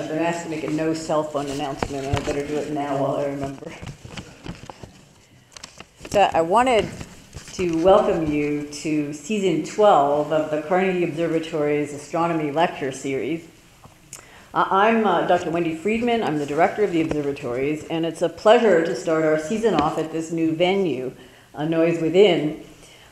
I've been asked to make a no cell phone announcement, and I better do it now while I remember. So I wanted to welcome you to season 12 of the Carnegie Observatory's Astronomy Lecture Series. Uh, I'm uh, Dr. Wendy Freedman. I'm the director of the observatories, and it's a pleasure to start our season off at this new venue, uh, Noise Within.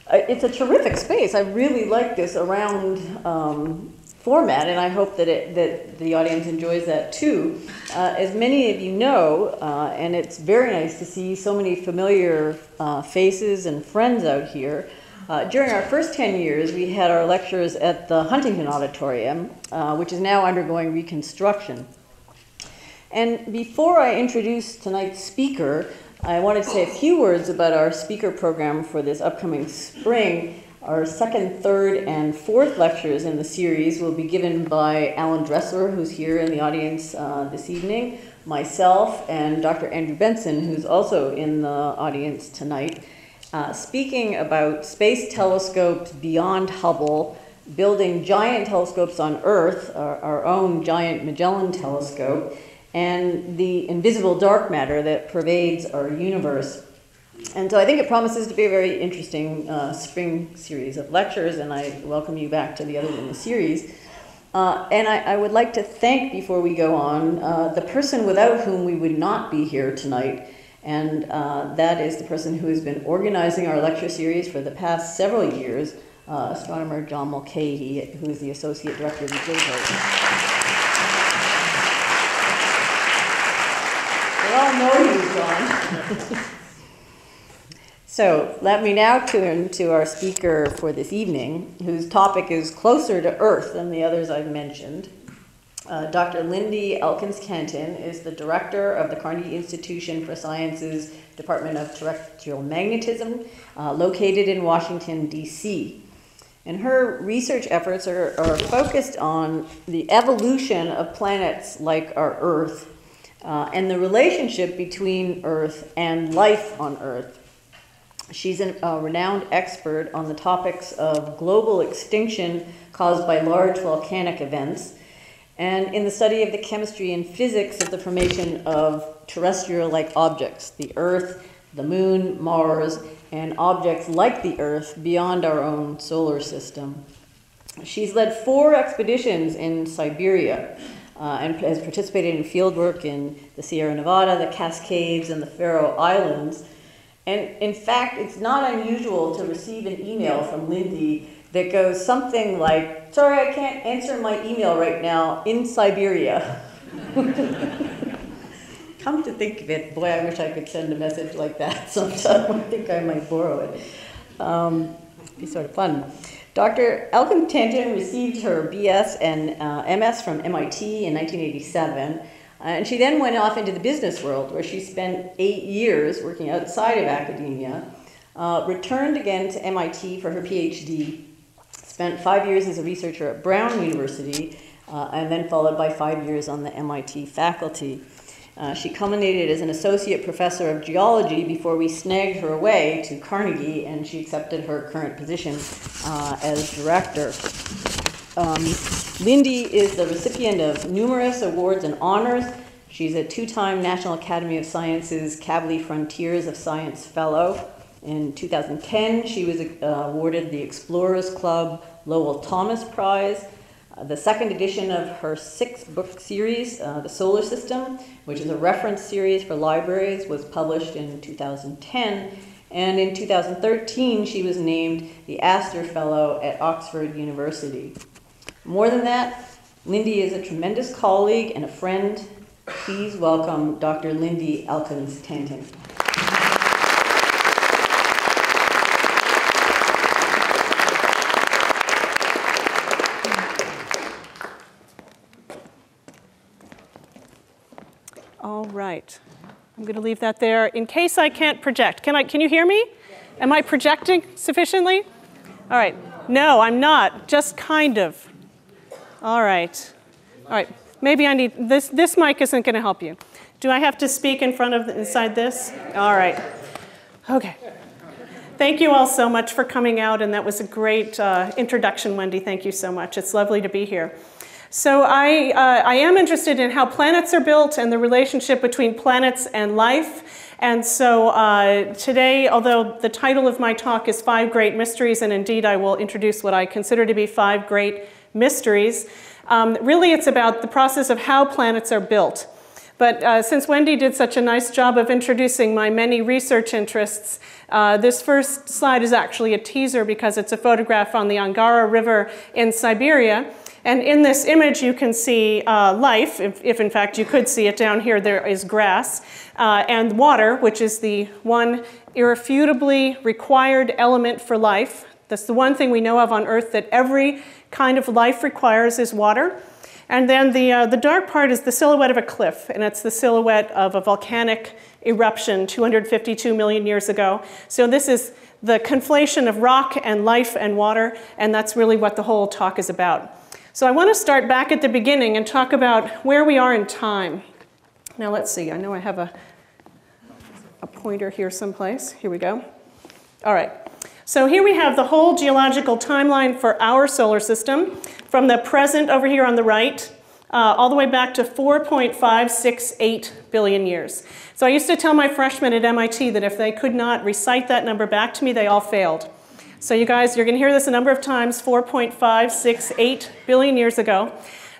Uh, it's a terrific space. I really like this around um, format, and I hope that, it, that the audience enjoys that too. Uh, as many of you know, uh, and it's very nice to see so many familiar uh, faces and friends out here. Uh, during our first 10 years, we had our lectures at the Huntington Auditorium, uh, which is now undergoing reconstruction. And before I introduce tonight's speaker, I wanted to say a few words about our speaker program for this upcoming spring. Our second, third, and fourth lectures in the series will be given by Alan Dressler, who's here in the audience uh, this evening, myself, and Dr. Andrew Benson, who's also in the audience tonight, uh, speaking about space telescopes beyond Hubble, building giant telescopes on Earth, our, our own giant Magellan telescope, and the invisible dark matter that pervades our universe. And so I think it promises to be a very interesting uh, spring series of lectures, and I welcome you back to the others in the series. Uh, and I, I, would like to thank, before we go on, uh, the person without whom we would not be here tonight, and uh, that is the person who has been organizing our lecture series for the past several years, uh, astronomer John Mulchaey, who is the Associate Director of the observatory. We all know you, John. So let me now turn to our speaker for this evening, whose topic is closer to Earth than the others I've mentioned. Uh, Dr. Lindy Elkins Tanton is the director of the Carnegie Institution for Sciences Department of Terrestrial Magnetism, uh, located in Washington, D.C. And her research efforts are, are, focused on the evolution of planets like our Earth uh, and the relationship between Earth and life on Earth. She's a renowned expert on the topics of global extinction caused by large volcanic events, and in the study of the chemistry and physics of the formation of terrestrial like objects, the Earth, the Moon, Mars, and objects like the Earth beyond our own solar system. She's led four expeditions in Siberia uh, and has participated in fieldwork in the Sierra Nevada, the Cascades, and the Faroe Islands and in fact, it's not unusual to receive an email from Lindy that goes something like, Sorry, I can't answer my email right now in Siberia. Come to think of it, boy, I wish I could send a message like that sometime. I think I might borrow it. Um, be sort of fun. Dr. Elkin Tanton received her BS and uh, MS from MIT in 1987 uh, and she then went off into the business world, where she spent eight years working outside of academia, uh, returned again to MIT for her PhD, spent five years as a researcher at Brown University, uh, and then followed by five years on the MIT faculty. Uh, she culminated as an associate professor of geology before we snagged her away to Carnegie, and she accepted her current position uh, as director. Um, Lindy is the recipient of numerous awards and honors. She's a two time National Academy of Sciences Kavli Frontiers of Science Fellow. In 2010, she was uh, awarded the Explorers Club Lowell Thomas Prize. Uh, the second edition of her sixth book series, uh, The Solar System, which is a reference series for libraries, was published in 2010. And in 2013, she was named the Astor Fellow at Oxford University. More than that, Lindy is a tremendous colleague and a friend. Please welcome Dr. Lindy Elkins Tanton. All right. I'm going to leave that there in case I can't project. Can I can you hear me? Am I projecting sufficiently? All right. No, I'm not. Just kind of. All right. All right. Maybe I need this. This mic isn't going to help you. Do I have to speak in front of inside this? All right. Okay. Thank you all so much for coming out, and that was a great uh, introduction, Wendy. Thank you so much. It's lovely to be here. So I, uh, I am interested in how planets are built and the relationship between planets and life. And so uh, today, although the title of my talk is Five Great Mysteries, and indeed I will introduce what I consider to be five great mysteries, um, really it's about the process of how planets are built. But uh, since Wendy did such a nice job of introducing my many research interests, uh, this first slide is actually a teaser because it's a photograph on the Angara River in Siberia. And in this image, you can see uh, life, if, if, in fact you could see it down here, there is grass, uh, and water, which is the one irrefutably required element for life. That's the one thing we know of on Earth that every kind of life requires is water. And then the, uh, the dark part is the silhouette of a cliff, and it's the silhouette of a volcanic eruption 252 million years ago. So this is the conflation of rock and life and water, and that's really what the whole talk is about. So I want to start back at the beginning and talk about where we are in time. Now let's see, I know I have a, a pointer here someplace. Here we go. All right. So here we have the whole geological timeline for our solar system from the present over here on the right uh, all the way back to 4.568 billion years. So I used to tell my freshmen at MIT that if they could not recite that number back to me, they all failed. So you guys, you're going to hear this a number of times, 4.568 billion years ago.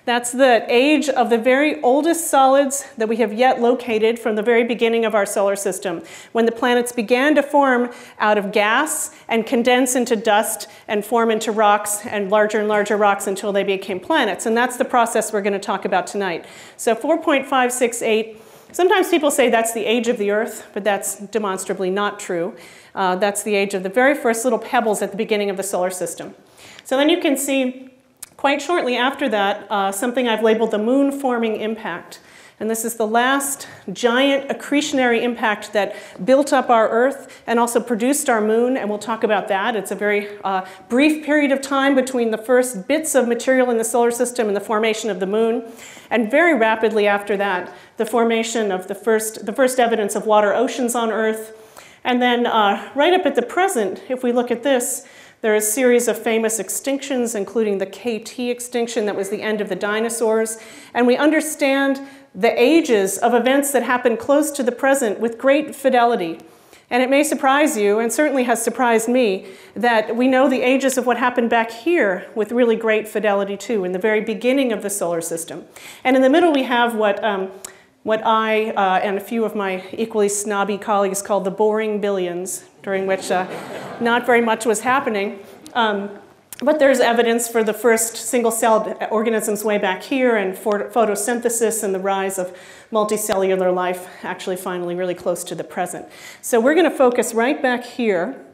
That's the age of the very oldest solids that we have yet located from the very beginning of our solar system, when the planets began to form out of gas and condense into dust and form into rocks and larger and larger rocks until they became planets. And that's the process we're going to talk about tonight. So 4.568, sometimes people say that's the age of the Earth, but that's demonstrably not true. Uh, that's the age of the very first little pebbles at the beginning of the solar system. So then you can see Quite shortly after that, uh, something I've labeled the moon forming impact. And this is the last giant accretionary impact that built up our Earth and also produced our moon, and we'll talk about that. It's a very uh, brief period of time between the first bits of material in the solar system and the formation of the moon. And very rapidly after that, the formation of the first, the first evidence of water oceans on Earth. And then uh, right up at the present, if we look at this, there are a series of famous extinctions, including the KT extinction that was the end of the dinosaurs. And we understand the ages of events that happen close to the present with great fidelity. And it may surprise you, and certainly has surprised me, that we know the ages of what happened back here with really great fidelity too, in the very beginning of the solar system. And in the middle we have what, um, what I uh, and a few of my equally snobby colleagues call the boring billions, during which uh, not very much was happening. Um, but there's evidence for the first single-celled organisms way back here and photosynthesis and the rise of multicellular life actually finally really close to the present. So we're going to focus right back here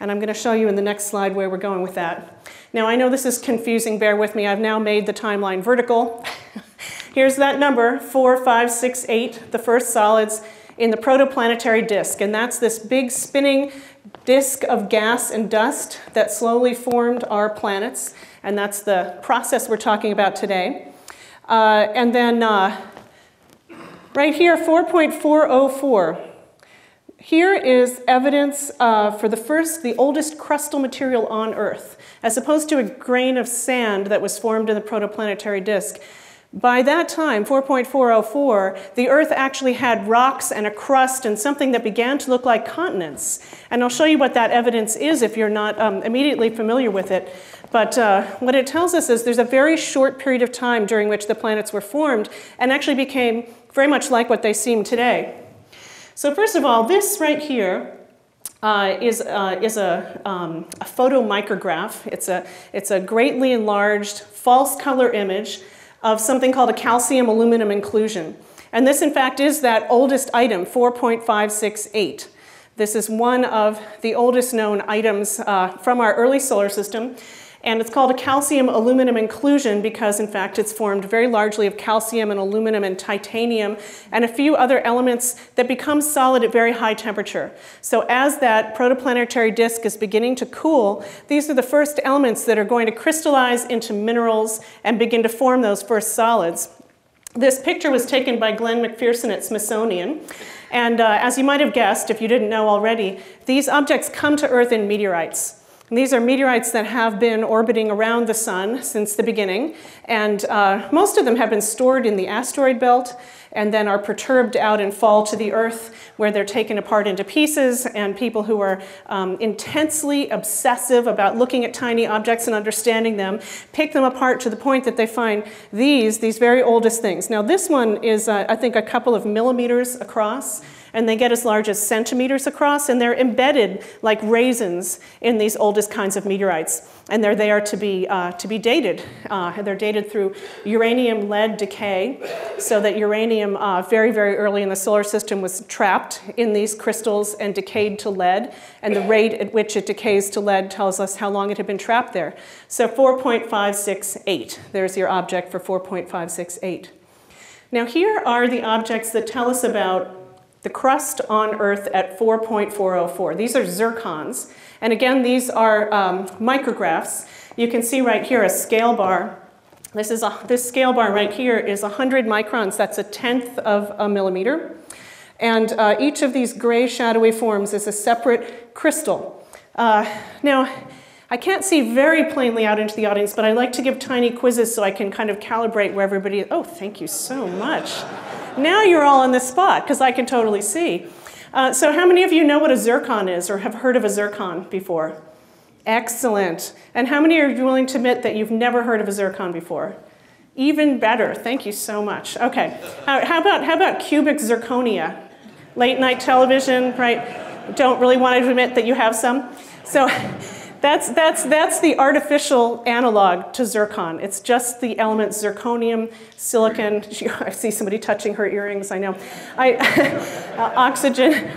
and I'm going to show you in the next slide where we're going with that. Now I know this is confusing, bear with me. I've now made the timeline vertical. Here's that number, 4, 5, 6, 8, the first solids in the protoplanetary disk. And that's this big spinning disk of gas and dust that slowly formed our planets. And that's the process we're talking about today. Uh, and then uh, right here, 4.404. Here is evidence uh, for the first, the oldest crustal material on Earth, as opposed to a grain of sand that was formed in the protoplanetary disk. By that time, 4.404, the Earth actually had rocks and a crust and something that began to look like continents. And I'll show you what that evidence is if you're not um, immediately familiar with it. But uh, what it tells us is there's a very short period of time during which the planets were formed and actually became very much like what they seem today. So first of all, this right here uh, is, uh, is a, um, a photomicrograph. It's a, it's a greatly enlarged false color image of something called a calcium aluminum inclusion. And this, in fact, is that oldest item, 4.568. This is one of the oldest known items uh, from our early solar system. And it's called a calcium aluminum inclusion because, in fact, it's formed very largely of calcium and aluminum and titanium and a few other elements that become solid at very high temperature. So, as that protoplanetary disk is beginning to cool, these are the first elements that are going to crystallize into minerals and begin to form those first solids. This picture was taken by Glenn MacPherson at Smithsonian. And uh, as you might have guessed, if you didn't know already, these objects come to Earth in meteorites. And these are meteorites that have been orbiting around the sun since the beginning, and uh, most of them have been stored in the asteroid belt and then are perturbed out and fall to the earth where they're taken apart into pieces. And people who are um, intensely obsessive about looking at tiny objects and understanding them pick them apart to the point that they find these, these very oldest things. Now this one is, uh, I think, a couple of millimeters across and they get as large as centimeters across, and they're embedded like raisins in these oldest kinds of meteorites. And they're there to be, uh, to be dated. Uh, they're dated through uranium lead decay, so that uranium uh, very, very early in the solar system was trapped in these crystals and decayed to lead. And the rate at which it decays to lead tells us how long it had been trapped there. So 4.568, there's your object for 4.568. Now here are the objects that tell us about the crust on Earth at 4.404. These are zircons. And again, these are um, micrographs. You can see right here a scale bar. This, is a, this scale bar right here is 100 microns. That's a tenth of a millimeter. And uh, each of these gray shadowy forms is a separate crystal. Uh, now, I can't see very plainly out into the audience, but I like to give tiny quizzes so I can kind of calibrate where everybody. Oh, thank you so much. Now you're all on the spot because I can totally see. Uh, so how many of you know what a zircon is or have heard of a zircon before? Excellent. And how many are you willing to admit that you've never heard of a zircon before? Even better. Thank you so much. Okay. How, how about, how about cubic zirconia? Late night television, right? Don't really want to admit that you have some. So that's, that's, that's the artificial analog to zircon. It's just the elements zirconium, silicon. I see somebody touching her earrings, I know. I, uh, oxygen.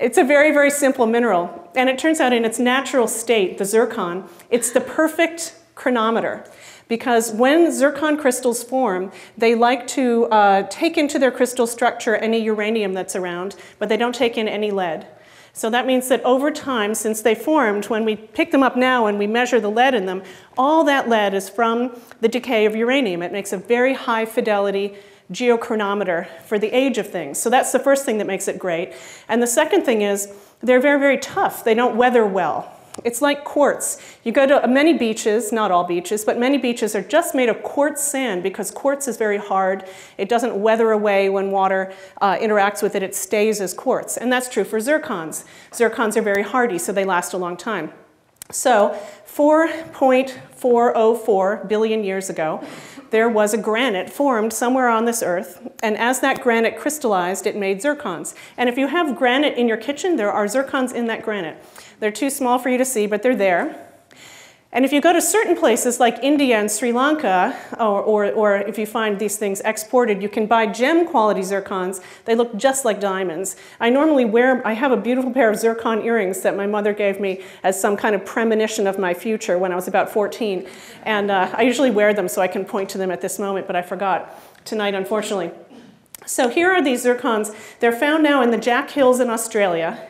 It's a very, very simple mineral. And it turns out in its natural state, the zircon, it's the perfect chronometer because when zircon crystals form, they like to uh, take into their crystal structure any uranium that's around, but they don't take in any lead. So that means that over time, since they formed, when we pick them up now and we measure the lead in them, all that lead is from the decay of uranium. It makes a very high fidelity geochronometer for the age of things. So that's the first thing that makes it great. And the second thing is they're very, very tough. They don't weather well. It's like quartz. You go to many beaches, not all beaches, but many beaches are just made of quartz sand because quartz is very hard. It doesn't weather away when water uh, interacts with it. It stays as quartz. And that's true for zircons. Zircons are very hardy, so they last a long time. So 4.404 billion years ago, there was a granite formed somewhere on this earth, and as that granite crystallized, it made zircons. And if you have granite in your kitchen, there are zircons in that granite. They're too small for you to see, but they're there. And if you go to certain places like India and Sri Lanka, or, or, or, if you find these things exported, you can buy gem quality zircons. They look just like diamonds. I normally wear, I have a beautiful pair of zircon earrings that my mother gave me as some kind of premonition of my future when I was about 14. And uh, I usually wear them so I can point to them at this moment, but I forgot tonight, unfortunately. So here are these zircons. They're found now in the Jack Hills in Australia.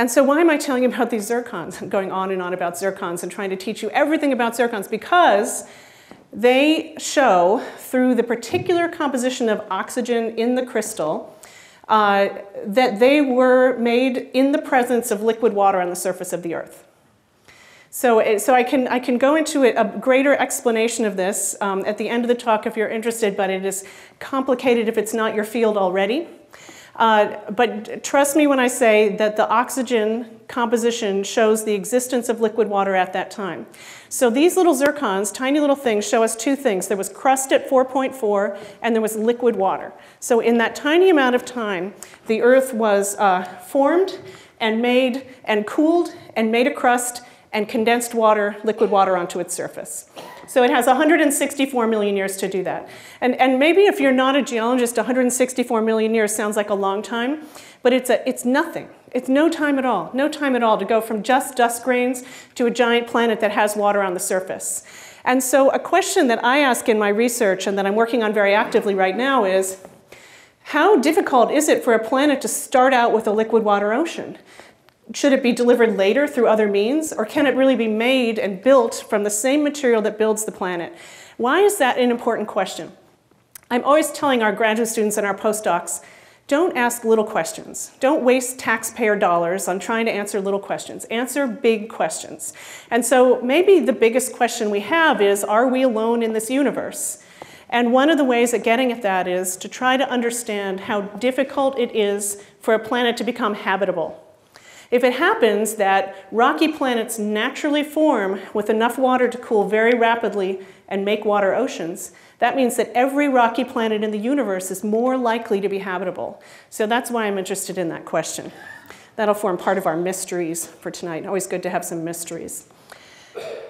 And so why am I telling you about these zircons? I'm going on and on about zircons and trying to teach you everything about zircons because they show through the particular composition of oxygen in the crystal uh, that they were made in the presence of liquid water on the surface of the earth. So, so I, can, I can go into a greater explanation of this um, at the end of the talk if you're interested, but it is complicated if it's not your field already. Uh, but trust me when I say that the oxygen composition shows the existence of liquid water at that time. So these little zircons, tiny little things, show us two things. There was crust at 4.4 and there was liquid water. So in that tiny amount of time, the Earth was uh, formed and made and cooled and made a crust and condensed water, liquid water onto its surface. So it has 164 million years to do that. And, and maybe if you're not a geologist, 164 million years sounds like a long time, but it's, a, it's nothing. It's no time at all, no time at all to go from just dust grains to a giant planet that has water on the surface. And so a question that I ask in my research and that I'm working on very actively right now is, how difficult is it for a planet to start out with a liquid water ocean? Should it be delivered later through other means, or can it really be made and built from the same material that builds the planet? Why is that an important question? I'm always telling our graduate students and our postdocs don't ask little questions. Don't waste taxpayer dollars on trying to answer little questions. Answer big questions. And so maybe the biggest question we have is Are we alone in this universe? And one of the ways of getting at that is to try to understand how difficult it is for a planet to become habitable. If it happens that rocky planets naturally form with enough water to cool very rapidly and make water oceans, that means that every rocky planet in the universe is more likely to be habitable. So that's why I'm interested in that question. That'll form part of our mysteries for tonight. Always good to have some mysteries.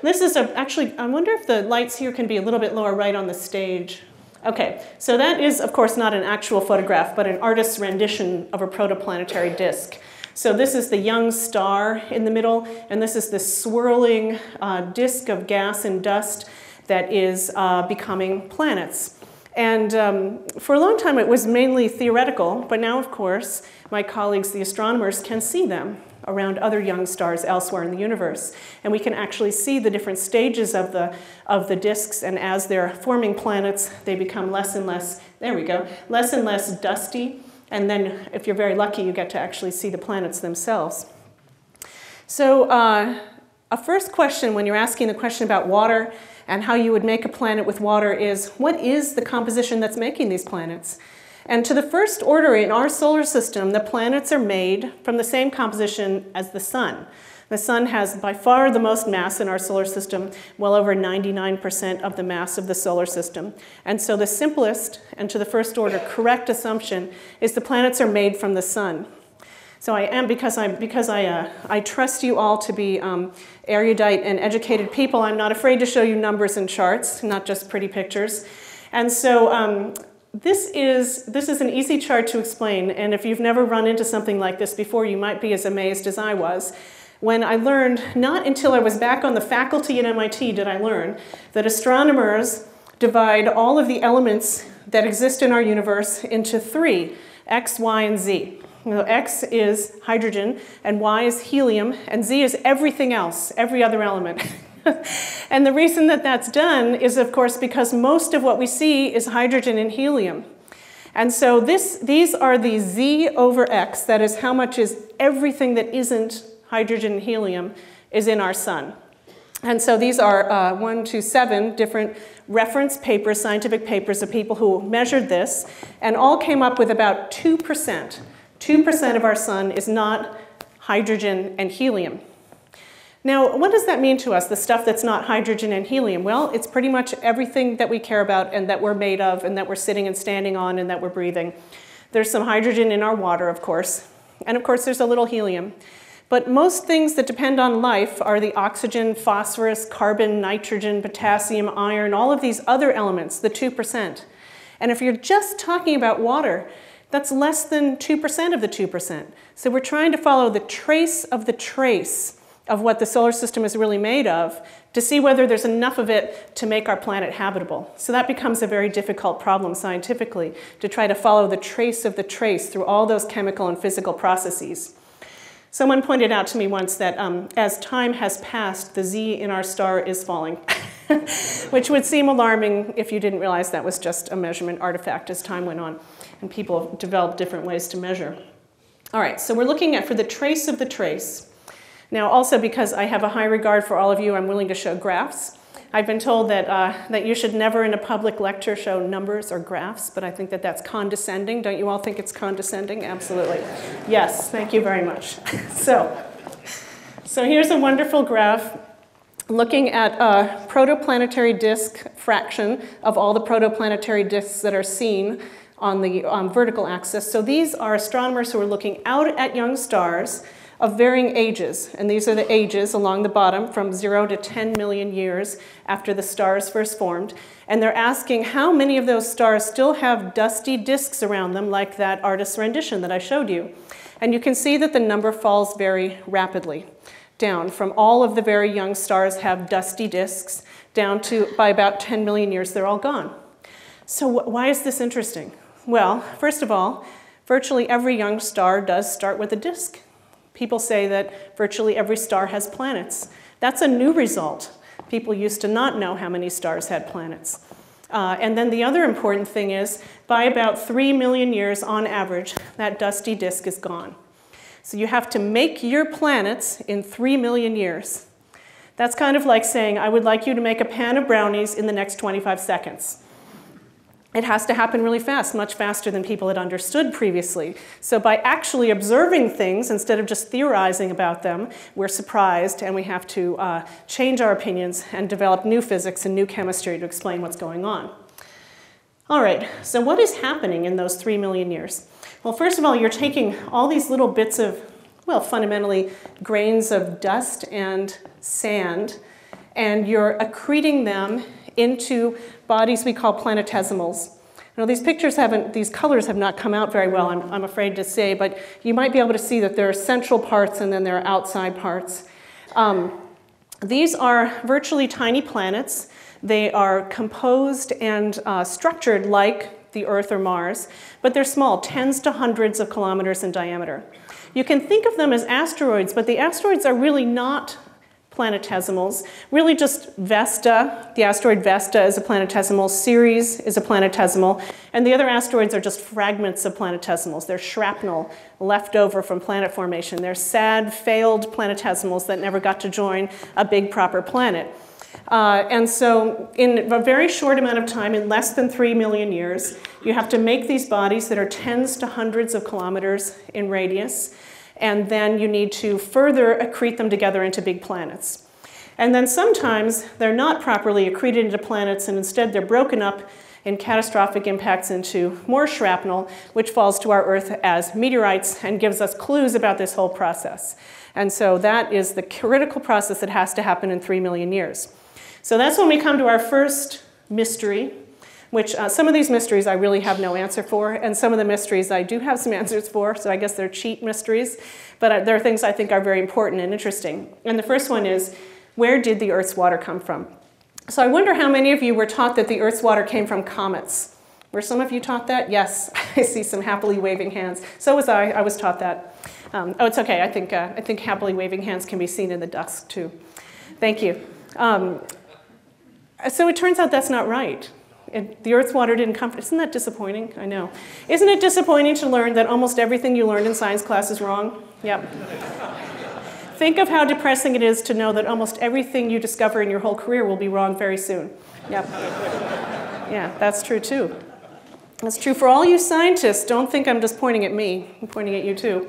This is a, actually, I wonder if the lights here can be a little bit lower right on the stage. Okay, so that is, of course, not an actual photograph, but an artist's rendition of a protoplanetary disk. So this is the young star in the middle, and this is the swirling uh, disk of gas and dust that is uh, becoming planets. And um, for a long time, it was mainly theoretical, but now, of course, my colleagues, the astronomers, can see them around other young stars elsewhere in the universe. And we can actually see the different stages of the, of the disks, and as they're forming planets, they become less and less, there we go, less and less dusty. And then, if you're very lucky, you get to actually see the planets themselves. So, uh, a first question when you're asking the question about water and how you would make a planet with water is what is the composition that's making these planets? And to the first order in our solar system, the planets are made from the same composition as the sun. The sun has by far the most mass in our solar system, well over 99% of the mass of the solar system. And so the simplest and to the first order correct assumption is the planets are made from the sun. So I am because I because I uh, I trust you all to be um, erudite and educated people. I'm not afraid to show you numbers and charts, not just pretty pictures. And so um, this is this is an easy chart to explain. And if you've never run into something like this before, you might be as amazed as I was when I learned. Not until I was back on the faculty at MIT did I learn that astronomers divide all of the elements that exist in our universe into three: X, Y, and Z. X is hydrogen, and Y is helium, and Z is everything else, every other element. and the reason that that's done is, of course, because most of what we see is hydrogen and helium. And so this, these are the Z over X, that is how much is everything that isn't hydrogen and helium is in our sun. And so these are uh, one to seven different reference papers, scientific papers of people who measured this, and all came up with about 2% 2% of our sun is not hydrogen and helium. Now, what does that mean to us, the stuff that's not hydrogen and helium? Well, it's pretty much everything that we care about and that we're made of and that we're sitting and standing on and that we're breathing. There's some hydrogen in our water, of course, and of course, there's a little helium. But most things that depend on life are the oxygen, phosphorus, carbon, nitrogen, potassium, iron, all of these other elements, the 2%. And if you're just talking about water, that's less than 2% of the 2%. So we're trying to follow the trace of the trace of what the solar system is really made of to see whether there's enough of it to make our planet habitable. So that becomes a very difficult problem scientifically to try to follow the trace of the trace through all those chemical and physical processes. Someone pointed out to me once that um, as time has passed, the Z in our star is falling, which would seem alarming if you didn't realize that was just a measurement artifact as time went on and people developed different ways to measure. All right, so we're looking at for the trace of the trace. Now, also because I have a high regard for all of you, I'm willing to show graphs. I've been told that, uh, that you should never in a public lecture show numbers or graphs, but I think that that's condescending. Don't you all think it's condescending? Absolutely. Yes, thank you very much. so, so here's a wonderful graph looking at a protoplanetary disk fraction of all the protoplanetary disks that are seen on the um, vertical axis. So these are astronomers who are looking out at young stars of varying ages. And these are the ages along the bottom from 0 to 10 million years after the stars first formed. And they're asking how many of those stars still have dusty disks around them, like that artist's rendition that I showed you. And you can see that the number falls very rapidly down from all of the very young stars have dusty disks down to by about 10 million years, they're all gone. So, why is this interesting? Well, first of all, virtually every young star does start with a disk. People say that virtually every star has planets. That's a new result. People used to not know how many stars had planets. Uh, and then the other important thing is, by about 3 million years on average, that dusty disk is gone. So you have to make your planets in 3 million years. That's kind of like saying, I would like you to make a pan of brownies in the next 25 seconds it has to happen really fast, much faster than people had understood previously. So by actually observing things instead of just theorizing about them, we're surprised and we have to uh, change our opinions and develop new physics and new chemistry to explain what's going on. All right, so what is happening in those three million years? Well, first of all, you're taking all these little bits of, well, fundamentally grains of dust and sand, and you're accreting them into bodies we call planetesimals. Now, these pictures haven't, these colors have not come out very well, I'm, I'm afraid to say, but you might be able to see that there are central parts and then there are outside parts. Um, these are virtually tiny planets. They are composed and uh, structured like the Earth or Mars, but they're small, tens to hundreds of kilometers in diameter. You can think of them as asteroids, but the asteroids are really not planetesimals. Really just Vesta, the asteroid Vesta is a planetesimal, Ceres is a planetesimal, and the other asteroids are just fragments of planetesimals. They're shrapnel left over from planet formation. They're sad, failed planetesimals that never got to join a big proper planet. Uh, and so, in a very short amount of time, in less than three million years, you have to make these bodies that are tens to hundreds of kilometers in radius and then you need to further accrete them together into big planets. And then sometimes they're not properly accreted into planets, and instead they're broken up in catastrophic impacts into more shrapnel, which falls to our Earth as meteorites and gives us clues about this whole process. And so that is the critical process that has to happen in three million years. So that's when we come to our first mystery, which uh, some of these mysteries I really have no answer for, and some of the mysteries I do have some answers for, so I guess they're cheat mysteries, but uh, there are things I think are very important and interesting. And the first one is, where did the Earth's water come from? So I wonder how many of you were taught that the Earth's water came from comets. Were some of you taught that? Yes, I see some happily waving hands. So was I, I was taught that. Um, oh, it's okay, I think, uh, I think happily waving hands can be seen in the dusk too. Thank you. Um, so it turns out that's not right. It, the Earth's water didn't come from, isn't that disappointing? I know. Isn't it disappointing to learn that almost everything you learned in science class is wrong? Yep. Think of how depressing it is to know that almost everything you discover in your whole career will be wrong very soon. Yep. Yeah, that's true too. That's true for all you scientists. Don't think I'm just pointing at me. I'm pointing at you too.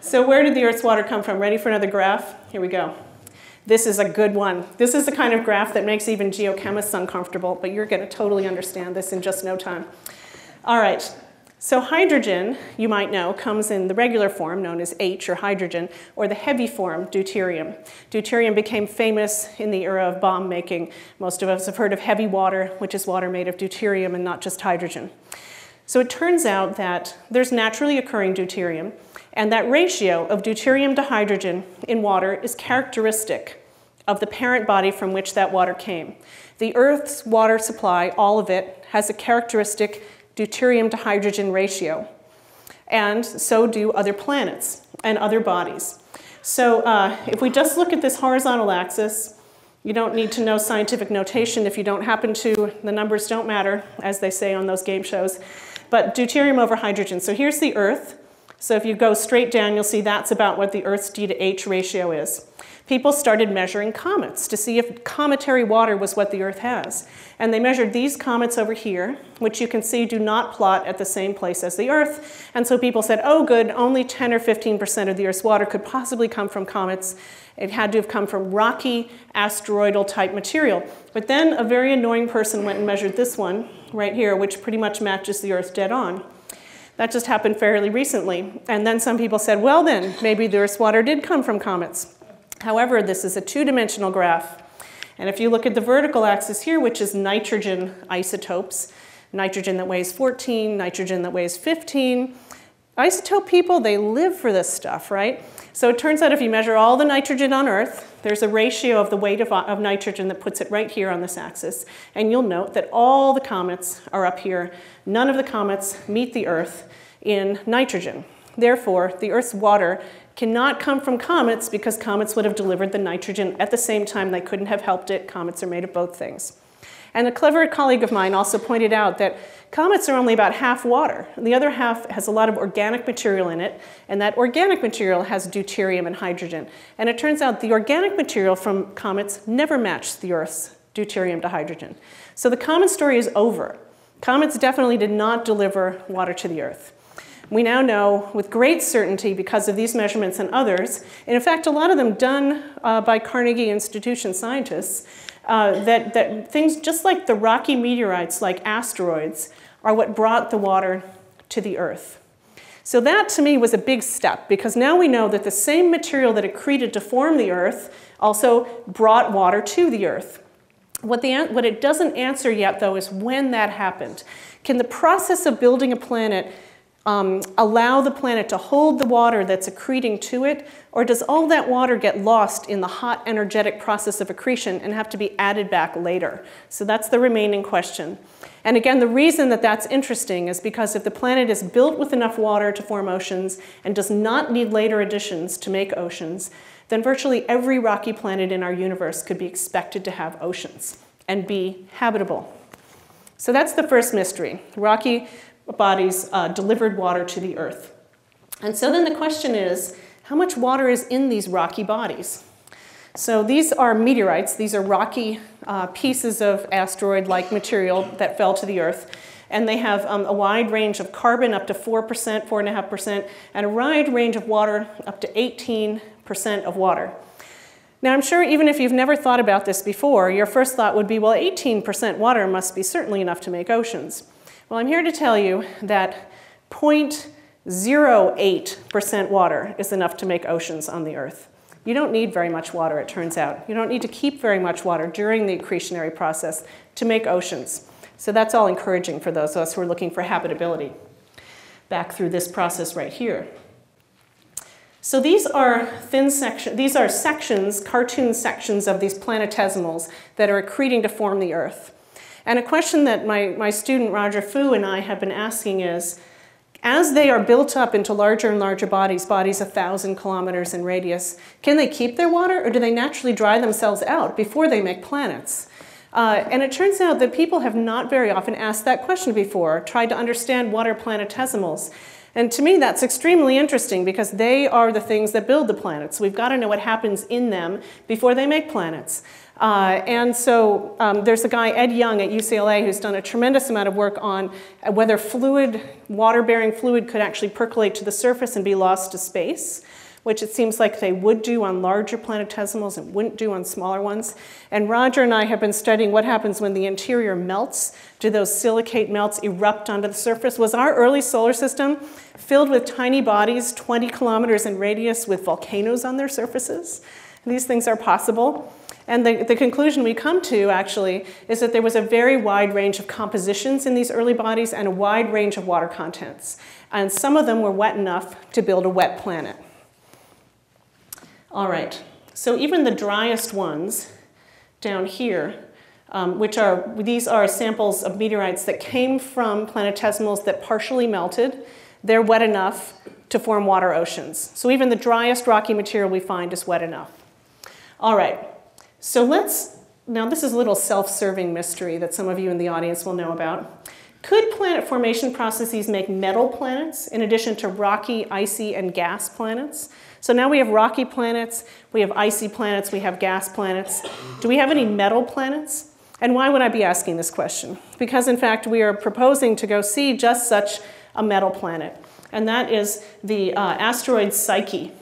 So where did the Earth's water come from? Ready for another graph? Here we go. This is a good one. This is the kind of graph that makes even geochemists uncomfortable, but you're going to totally understand this in just no time. All right, so hydrogen, you might know, comes in the regular form known as H or hydrogen, or the heavy form, deuterium. Deuterium became famous in the era of bomb making. Most of us have heard of heavy water, which is water made of deuterium and not just hydrogen. So it turns out that there's naturally occurring deuterium, and that ratio of deuterium to hydrogen in water is characteristic of the parent body from which that water came. The Earth's water supply, all of it, has a characteristic deuterium to hydrogen ratio. And so do other planets and other bodies. So uh, if we just look at this horizontal axis, you don't need to know scientific notation if you don't happen to. The numbers don't matter, as they say on those game shows. But deuterium over hydrogen. So here's the Earth. So if you go straight down, you'll see that's about what the Earth's D to H ratio is. People started measuring comets to see if cometary water was what the Earth has. And they measured these comets over here, which you can see do not plot at the same place as the Earth. And so people said, oh, good, only 10 or 15% of the Earth's water could possibly come from comets. It had to have come from rocky, asteroidal type material. But then a very annoying person went and measured this one right here, which pretty much matches the Earth dead on. That just happened fairly recently. And then some people said, well, then, maybe the Earth's water did come from comets. However, this is a two dimensional graph. And if you look at the vertical axis here, which is nitrogen isotopes, nitrogen that weighs 14, nitrogen that weighs 15, isotope people, they live for this stuff, right? So it turns out if you measure all the nitrogen on Earth, there's a ratio of the weight of, of, nitrogen that puts it right here on this axis. And you'll note that all the comets are up here. None of the comets meet the Earth in nitrogen. Therefore, the Earth's water cannot come from comets because comets would have delivered the nitrogen at the same time. They couldn't have helped it. Comets are made of both things. And a clever colleague of mine also pointed out that comets are only about half water. And the other half has a lot of organic material in it, and that organic material has deuterium and hydrogen. And it turns out the organic material from comets never matched the Earth's deuterium to hydrogen. So the comet story is over. Comets definitely did not deliver water to the Earth. We now know with great certainty because of these measurements and others, and in fact, a lot of them done uh, by Carnegie Institution scientists, uh, that, that things just like the rocky meteorites, like asteroids, are what brought the water to the Earth. So that to me was a big step because now we know that the same material that accreted to form the Earth also brought water to the Earth. What, the, what it doesn't answer yet, though, is when that happened. Can the process of building a planet um, allow the planet to hold the water that's accreting to it, or does all that water get lost in the hot energetic process of accretion and have to be added back later? So that's the remaining question. And again, the reason that that's interesting is because if the planet is built with enough water to form oceans and does not need later additions to make oceans, then virtually every rocky planet in our universe could be expected to have oceans and be habitable. So that's the first mystery. Rocky bodies uh, delivered water to the Earth. And so then the question is, how much water is in these rocky bodies? So these are meteorites. These are rocky uh, pieces of asteroid-like material that fell to the Earth. And they have um, a wide range of carbon up to 4%, 4.5%, and a wide range of water up to 18% of water. Now, I'm sure even if you've never thought about this before, your first thought would be, well, 18% water must be certainly enough to make oceans. Well, I'm here to tell you that 0.08% water is enough to make oceans on the Earth. You don't need very much water, it turns out. You don't need to keep very much water during the accretionary process to make oceans. So that's all encouraging for those of us who are looking for habitability back through this process right here. So these are thin section, these are sections, cartoon sections of these planetesimals that are accreting to form the Earth. And a question that my, my student Roger Fu and I have been asking is, as they are built up into larger and larger bodies, bodies a thousand kilometers in radius, can they keep their water or do they naturally dry themselves out before they make planets? Uh, and it turns out that people have not very often asked that question before, tried to understand water planetesimals. And to me, that's extremely interesting because they are the things that build the planets. We've got to know what happens in them before they make planets. Uh, and so um, there's a guy, Ed Young at UCLA, who's done a tremendous amount of work on whether fluid, water-bearing fluid could actually percolate to the surface and be lost to space, which it seems like they would do on larger planetesimals and wouldn't do on smaller ones. And Roger and I have been studying what happens when the interior melts. Do those silicate melts erupt onto the surface? Was our early solar system filled with tiny bodies 20 kilometers in radius with volcanoes on their surfaces? These things are possible. And the, the conclusion we come to, actually, is that there was a very wide range of compositions in these early bodies and a wide range of water contents. And some of them were wet enough to build a wet planet. All right, so even the driest ones down here, um, which are, these are samples of meteorites that came from planetesimals that partially melted, they're wet enough to form water oceans. So even the driest rocky material we find is wet enough. All right, so let's, now this is a little self-serving mystery that some of you in the audience will know about. Could planet formation processes make metal planets in addition to rocky, icy, and gas planets? So now we have rocky planets, we have icy planets, we have gas planets. Do we have any metal planets? And why would I be asking this question? Because in fact, we are proposing to go see just such a metal planet. And that is the uh, asteroid Psyche.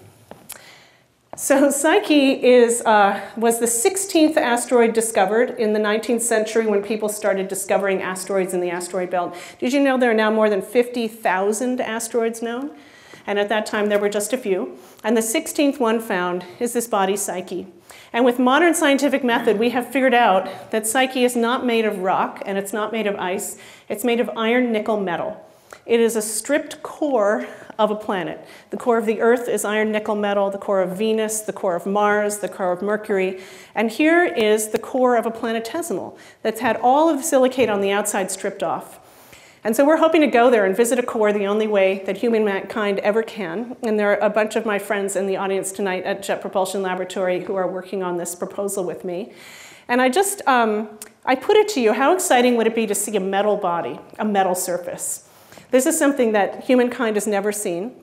So Psyche is, uh, was the 16th asteroid discovered in the 19th century when people started discovering asteroids in the asteroid belt. Did you know there are now more than 50,000 asteroids known? And at that time there were just a few. And the 16th one found is this body Psyche. And with modern scientific method, we have figured out that Psyche is not made of rock and it's not made of ice. It's made of iron nickel metal. It is a stripped core of a planet. The core of the Earth is iron nickel metal, the core of Venus, the core of Mars, the core of Mercury. And here is the core of a planetesimal that's had all of the silicate on the outside stripped off. And so we're hoping to go there and visit a core the only way that humankind ever can. And there are a bunch of my friends in the audience tonight at Jet Propulsion Laboratory who are working on this proposal with me. And I just, um, I put it to you, how exciting would it be to see a metal body, a metal surface? This is something that humankind has never seen.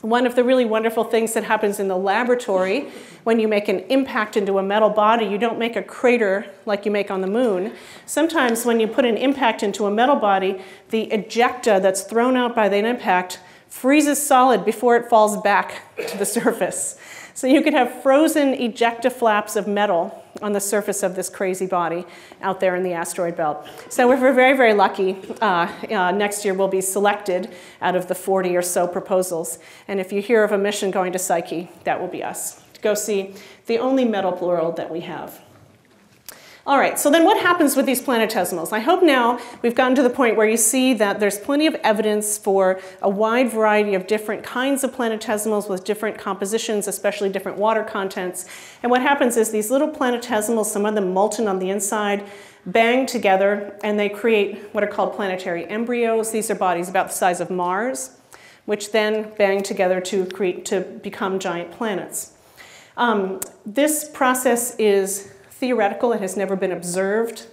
One of the really wonderful things that happens in the laboratory when you make an impact into a metal body, you don't make a crater like you make on the moon. Sometimes when you put an impact into a metal body, the ejecta that's thrown out by that impact freezes solid before it falls back to the surface. So you could have frozen ejecta flaps of metal on the surface of this crazy body out there in the asteroid belt. So if we're very, very lucky. Uh, uh, next year we'll be selected out of the 40 or so proposals. And if you hear of a mission going to Psyche, that will be us. To go see the only metal world that we have. All right, so then what happens with these planetesimals? I hope now we've gotten to the point where you see that there's plenty of evidence for a wide variety of different kinds of planetesimals with different compositions, especially different water contents. And what happens is these little planetesimals, some of them molten on the inside, bang together and they create what are called planetary embryos. These are bodies about the size of Mars, which then bang together to, create, to become giant planets. Um, this process is theoretical, it has never been observed.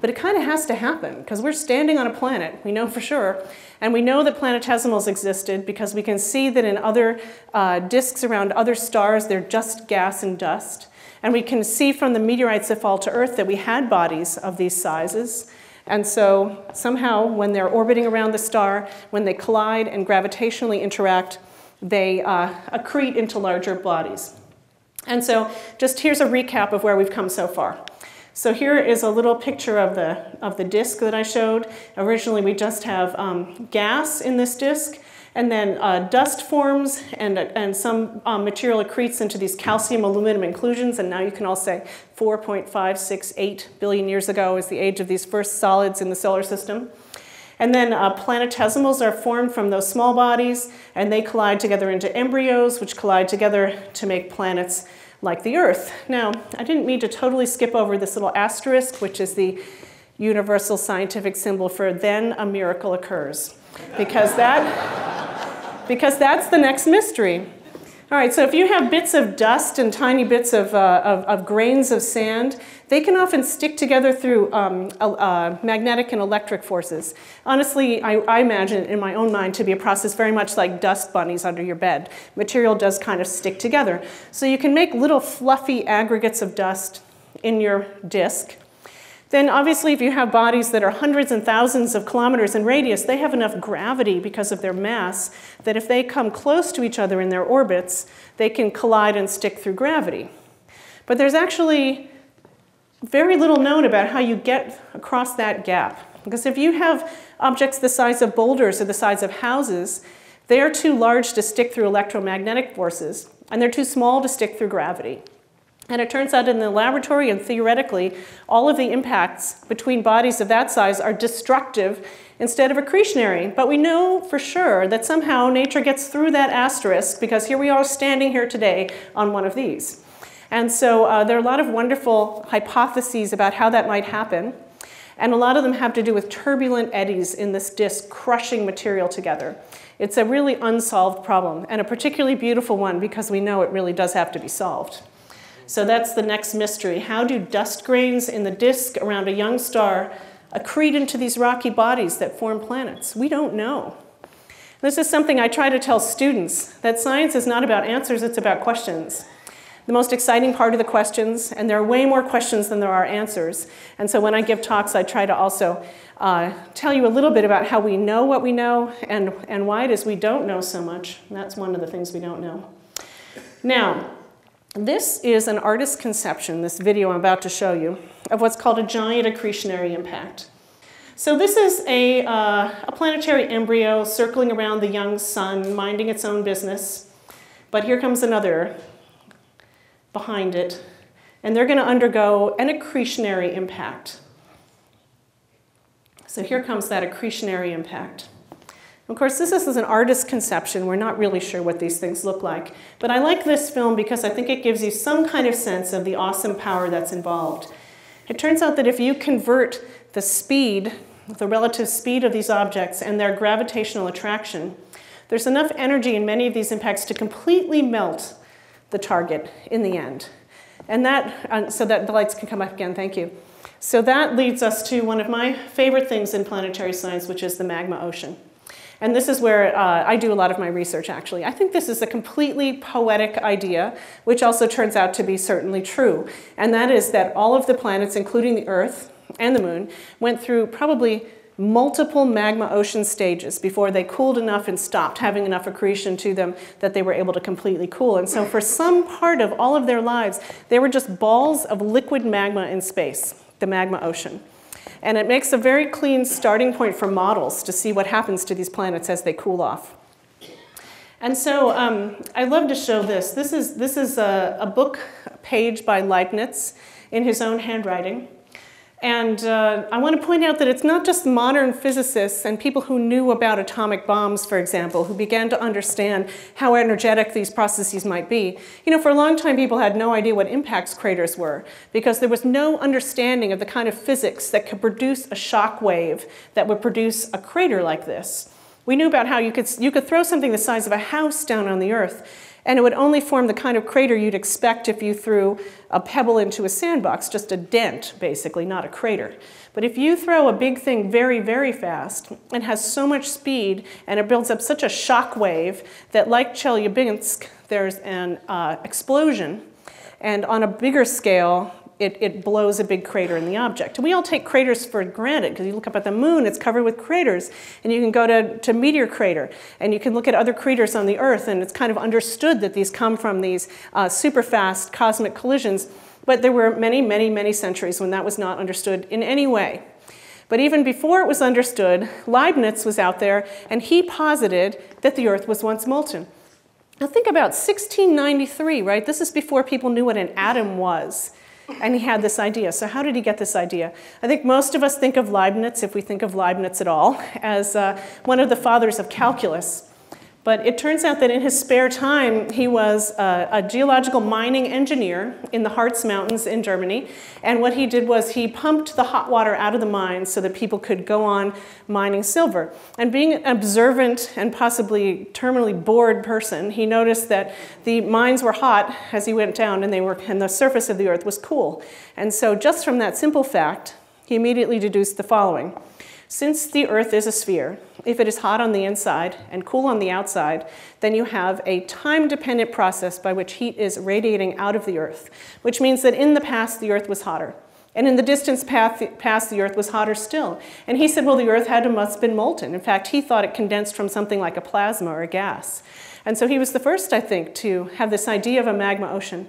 But it kind of has to happen because we're standing on a planet, we know for sure. And we know that planetesimals existed because we can see that in other uh, disks around other stars, they're just gas and dust. And we can see from the meteorites that fall to Earth that we had bodies of these sizes. And so somehow, when they're orbiting around the star, when they collide and gravitationally interact, they uh, accrete into larger bodies. And so just here's a recap of where we've come so far. So here is a little picture of the, of the disk that I showed. Originally we just have um, gas in this disk and then uh, dust forms and, and some um, material accretes into these calcium aluminum inclusions and now you can all say 4.568 billion years ago is the age of these first solids in the solar system. And then uh, planetesimals are formed from those small bodies, and they collide together into embryos, which collide together to make planets like the Earth. Now, I didn't mean to totally skip over this little asterisk, which is the universal scientific symbol for then a miracle occurs, because that, because that's the next mystery. All right, so if you have bits of dust and tiny bits of, uh, of, of, grains of sand, they can often stick together through um, uh, magnetic and electric forces. Honestly, I, I, imagine in my own mind to be a process very much like dust bunnies under your bed. Material does kind of stick together. So you can make little fluffy aggregates of dust in your disk. Then obviously if you have bodies that are hundreds and thousands of kilometers in radius, they have enough gravity because of their mass that if they come close to each other in their orbits, they can collide and stick through gravity. But there's actually very little known about how you get across that gap. Because if you have objects the size of boulders or the size of houses, they are too large to stick through electromagnetic forces, and they're too small to stick through gravity. And it turns out in the laboratory and theoretically, all of the impacts between bodies of that size are destructive instead of accretionary. But we know for sure that somehow nature gets through that asterisk because here we are standing here today on one of these. And so uh, there are a lot of wonderful hypotheses about how that might happen. And a lot of them have to do with turbulent eddies in this disk crushing material together. It's a really unsolved problem and a particularly beautiful one because we know it really does have to be solved. So that's the next mystery. How do dust grains in the disk around a young star accrete into these rocky bodies that form planets? We don't know. This is something I try to tell students, that science is not about answers, it's about questions. The most exciting part of the questions, and there are way more questions than there are answers. And so when I give talks, I try to also uh, tell you a little bit about how we know what we know and, and why it is we don't know so much. That's one of the things we don't know. Now, this is an artist's conception, this video I'm about to show you, of what's called a giant accretionary impact. So this is a, uh, a planetary embryo circling around the young sun, minding its own business. But here comes another behind it, and they're going to undergo an accretionary impact. So here comes that accretionary impact. Of course, this is an artist's conception. We're not really sure what these things look like. But I like this film because I think it gives you some kind of sense of the awesome power that's involved. It turns out that if you convert the speed the relative speed of these objects, and their gravitational attraction, there's enough energy in many of these impacts to completely melt the target in the end. And that, uh, so that the lights can come up again, thank you. So that leads us to one of my favorite things in planetary science, which is the magma ocean. And this is where uh, I do a lot of my research, actually. I think this is a completely poetic idea, which also turns out to be certainly true. And that is that all of the planets, including the Earth and the Moon, went through probably multiple magma ocean stages before they cooled enough and stopped having enough accretion to them that they were able to completely cool. And so for some part of all of their lives, they were just balls of liquid magma in space, the magma ocean. And it makes a very clean starting point for models to see what happens to these planets as they cool off. And so um, I love to show this. This is, this is a, a book page by Leibniz in his own handwriting. And uh, I want to point out that it's not just modern physicists and people who knew about atomic bombs, for example, who began to understand how energetic these processes might be. You know, for a long time, people had no idea what impacts craters were because there was no understanding of the kind of physics that could produce a shock wave that would produce a crater like this. We knew about how you could, you could throw something the size of a house down on the Earth and it would only form the kind of crater you'd expect if you threw a pebble into a sandbox, just a dent, basically, not a crater. But if you throw a big thing very, very fast and has so much speed and it builds up such a shock wave that, like Chelyabinsk, there's an uh, explosion, and on a bigger scale, it, it blows a big crater in the object. And we all take craters for granted because you look up at the moon, it's covered with craters. And you can go to, to meteor crater and you can look at other craters on the Earth and it's kind of understood that these come from these uh, super fast cosmic collisions. But there were many, many, many centuries when that was not understood in any way. But even before it was understood, Leibniz was out there and he posited that the Earth was once molten. Now think about 1693, right? This is before people knew what an atom was. And he had this idea. So, how did he get this idea? I think most of us think of Leibniz, if we think of Leibniz at all, as uh, one of the fathers of calculus. But it turns out that in his spare time, he was a, a, geological mining engineer in the Harz Mountains in Germany. And what he did was he pumped the hot water out of the mines so that people could go on mining silver. And being an observant and possibly terminally bored person, he noticed that the mines were hot as he went down and, they were, and the surface of the earth was cool. And so just from that simple fact, he immediately deduced the following. Since the Earth is a sphere, if it is hot on the inside and cool on the outside, then you have a time-dependent process by which heat is radiating out of the Earth, which means that in the past the Earth was hotter. And in the distance past, the Earth was hotter still. And he said, well, the Earth had to must have been molten. In fact, he thought it condensed from something like a plasma or a gas. And so he was the first, I think, to have this idea of a magma ocean.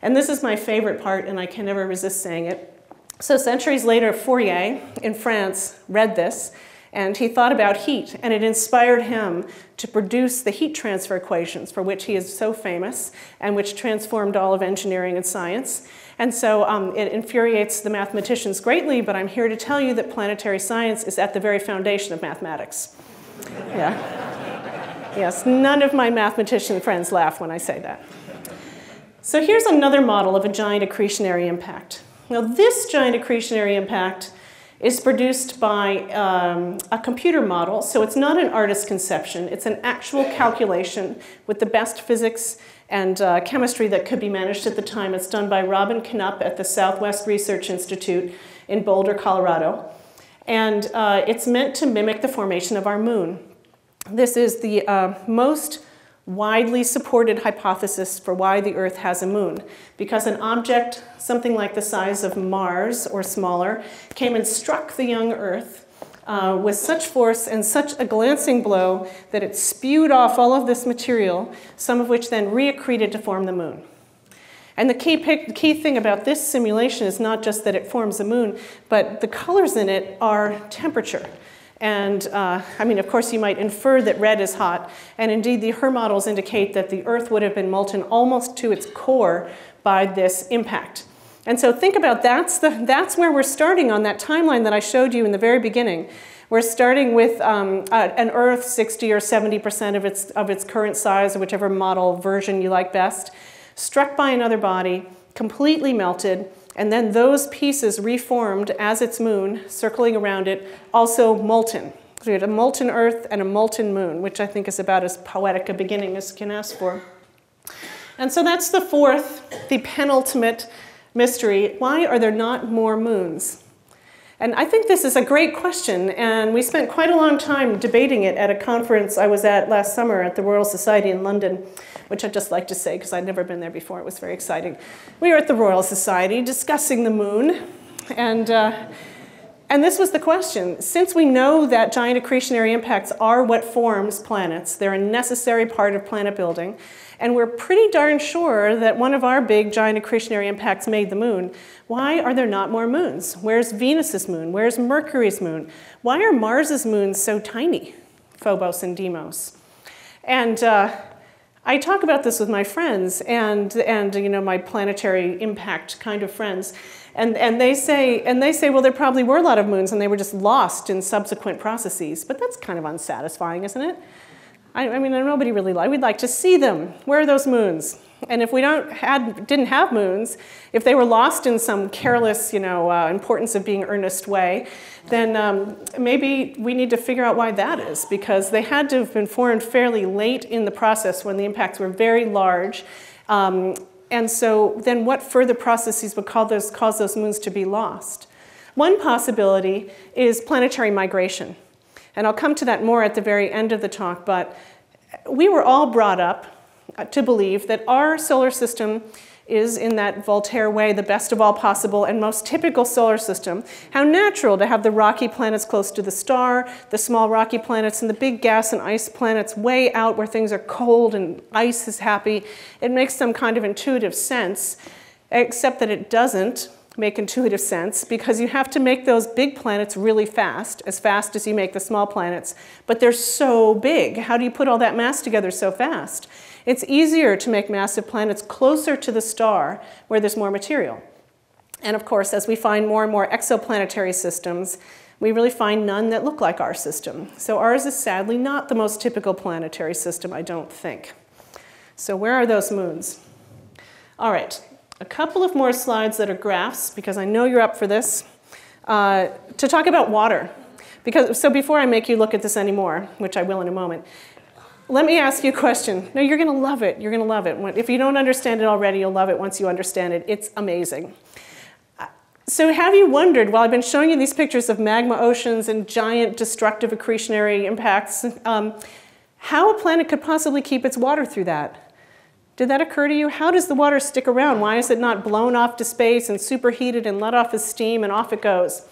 And this is my favorite part, and I can never resist saying it. So centuries later, Fourier in France read this and he thought about heat and it inspired him to produce the heat transfer equations for which he is so famous and which transformed all of engineering and science. And so um, it infuriates the mathematicians greatly, but I'm here to tell you that planetary science is at the very foundation of mathematics. Yeah. yes, none of my mathematician friends laugh when I say that. So here's another model of a giant accretionary impact. Now, this giant accretionary impact is produced by um, a computer model, so it's not an artist's conception. It's an actual calculation with the best physics and uh, chemistry that could be managed at the time. It's done by Robin Canup at the Southwest Research Institute in Boulder, Colorado. And uh, it's meant to mimic the formation of our moon. This is the uh, most widely supported hypothesis for why the Earth has a moon. Because an object, something like the size of Mars or smaller, came and struck the young Earth uh, with such force and such a glancing blow that it spewed off all of this material, some of which then reaccreted to form the moon. And the key, pic- key thing about this simulation is not just that it forms a moon, but the colors in it are temperature. And uh, I mean, of course, you might infer that red is hot. And indeed, the HER models indicate that the Earth would have been molten almost to its core by this impact. And so think about that's, the, that's where we're starting on that timeline that I showed you in the very beginning. We're starting with um, uh, an Earth 60 or 70% of its, of its current size, whichever model version you like best, struck by another body, completely melted, and then those pieces reformed as its moon, circling around it, also molten. So we had a molten Earth and a molten moon, which I think is about as poetic a beginning as you can ask for. And so that's the fourth, the penultimate mystery. Why are there not more moons? And I think this is a great question, and we spent quite a long time debating it at a conference I was at last summer at the Royal Society in London, which I'd just like to say because I'd never been there before. It was very exciting. We were at the Royal Society discussing the moon, and, uh, and this was the question. Since we know that giant accretionary impacts are what forms planets, they're a necessary part of planet building, and we're pretty darn sure that one of our big giant accretionary impacts made the moon. Why are there not more moons? Where's Venus's moon? Where's Mercury's moon? Why are Mars's moons so tiny? Phobos and Deimos. And uh, I talk about this with my friends and, and you know, my planetary impact kind of friends. And, and, they say, and they say, well, there probably were a lot of moons and they were just lost in subsequent processes. But that's kind of unsatisfying, isn't it? I, I mean, nobody really like. We'd like to see them. Where are those moons? And if we don't had, didn't have moons, if they were lost in some careless, you know, uh, importance of being earnest way, then um, maybe we need to figure out why that is, because they had to have been formed fairly late in the process when the impacts were very large. Um, and so then what further processes would those, cause those moons to be lost? One possibility is planetary migration. And I'll come to that more at the very end of the talk, but we were all brought up to believe that our solar system is, in that Voltaire way, the best of all possible and most typical solar system. How natural to have the rocky planets close to the star, the small rocky planets, and the big gas and ice planets way out where things are cold and ice is happy. It makes some kind of intuitive sense, except that it doesn't make intuitive sense because you have to make those big planets really fast, as fast as you make the small planets, but they're so big. How do you put all that mass together so fast? It's easier to make massive planets closer to the star where there's more material. And of course, as we find more and more exoplanetary systems, we really find none that look like our system. So ours is sadly not the most typical planetary system, I don't think. So where are those moons? All right, a couple of more slides that are graphs, because I know you're up for this, uh, to talk about water. Because, so before I make you look at this anymore, which I will in a moment, let me ask you a question. No, you're going to love it. You're going to love it. If you don't understand it already, you'll love it once you understand it. It's amazing. Uh, so have you wondered, while I've been showing you these pictures of magma oceans and giant destructive accretionary impacts, um, how a planet could possibly keep its water through that? Did that occur to you? How does the water stick around? Why is it not blown off to space and superheated and let off as steam and off it goes?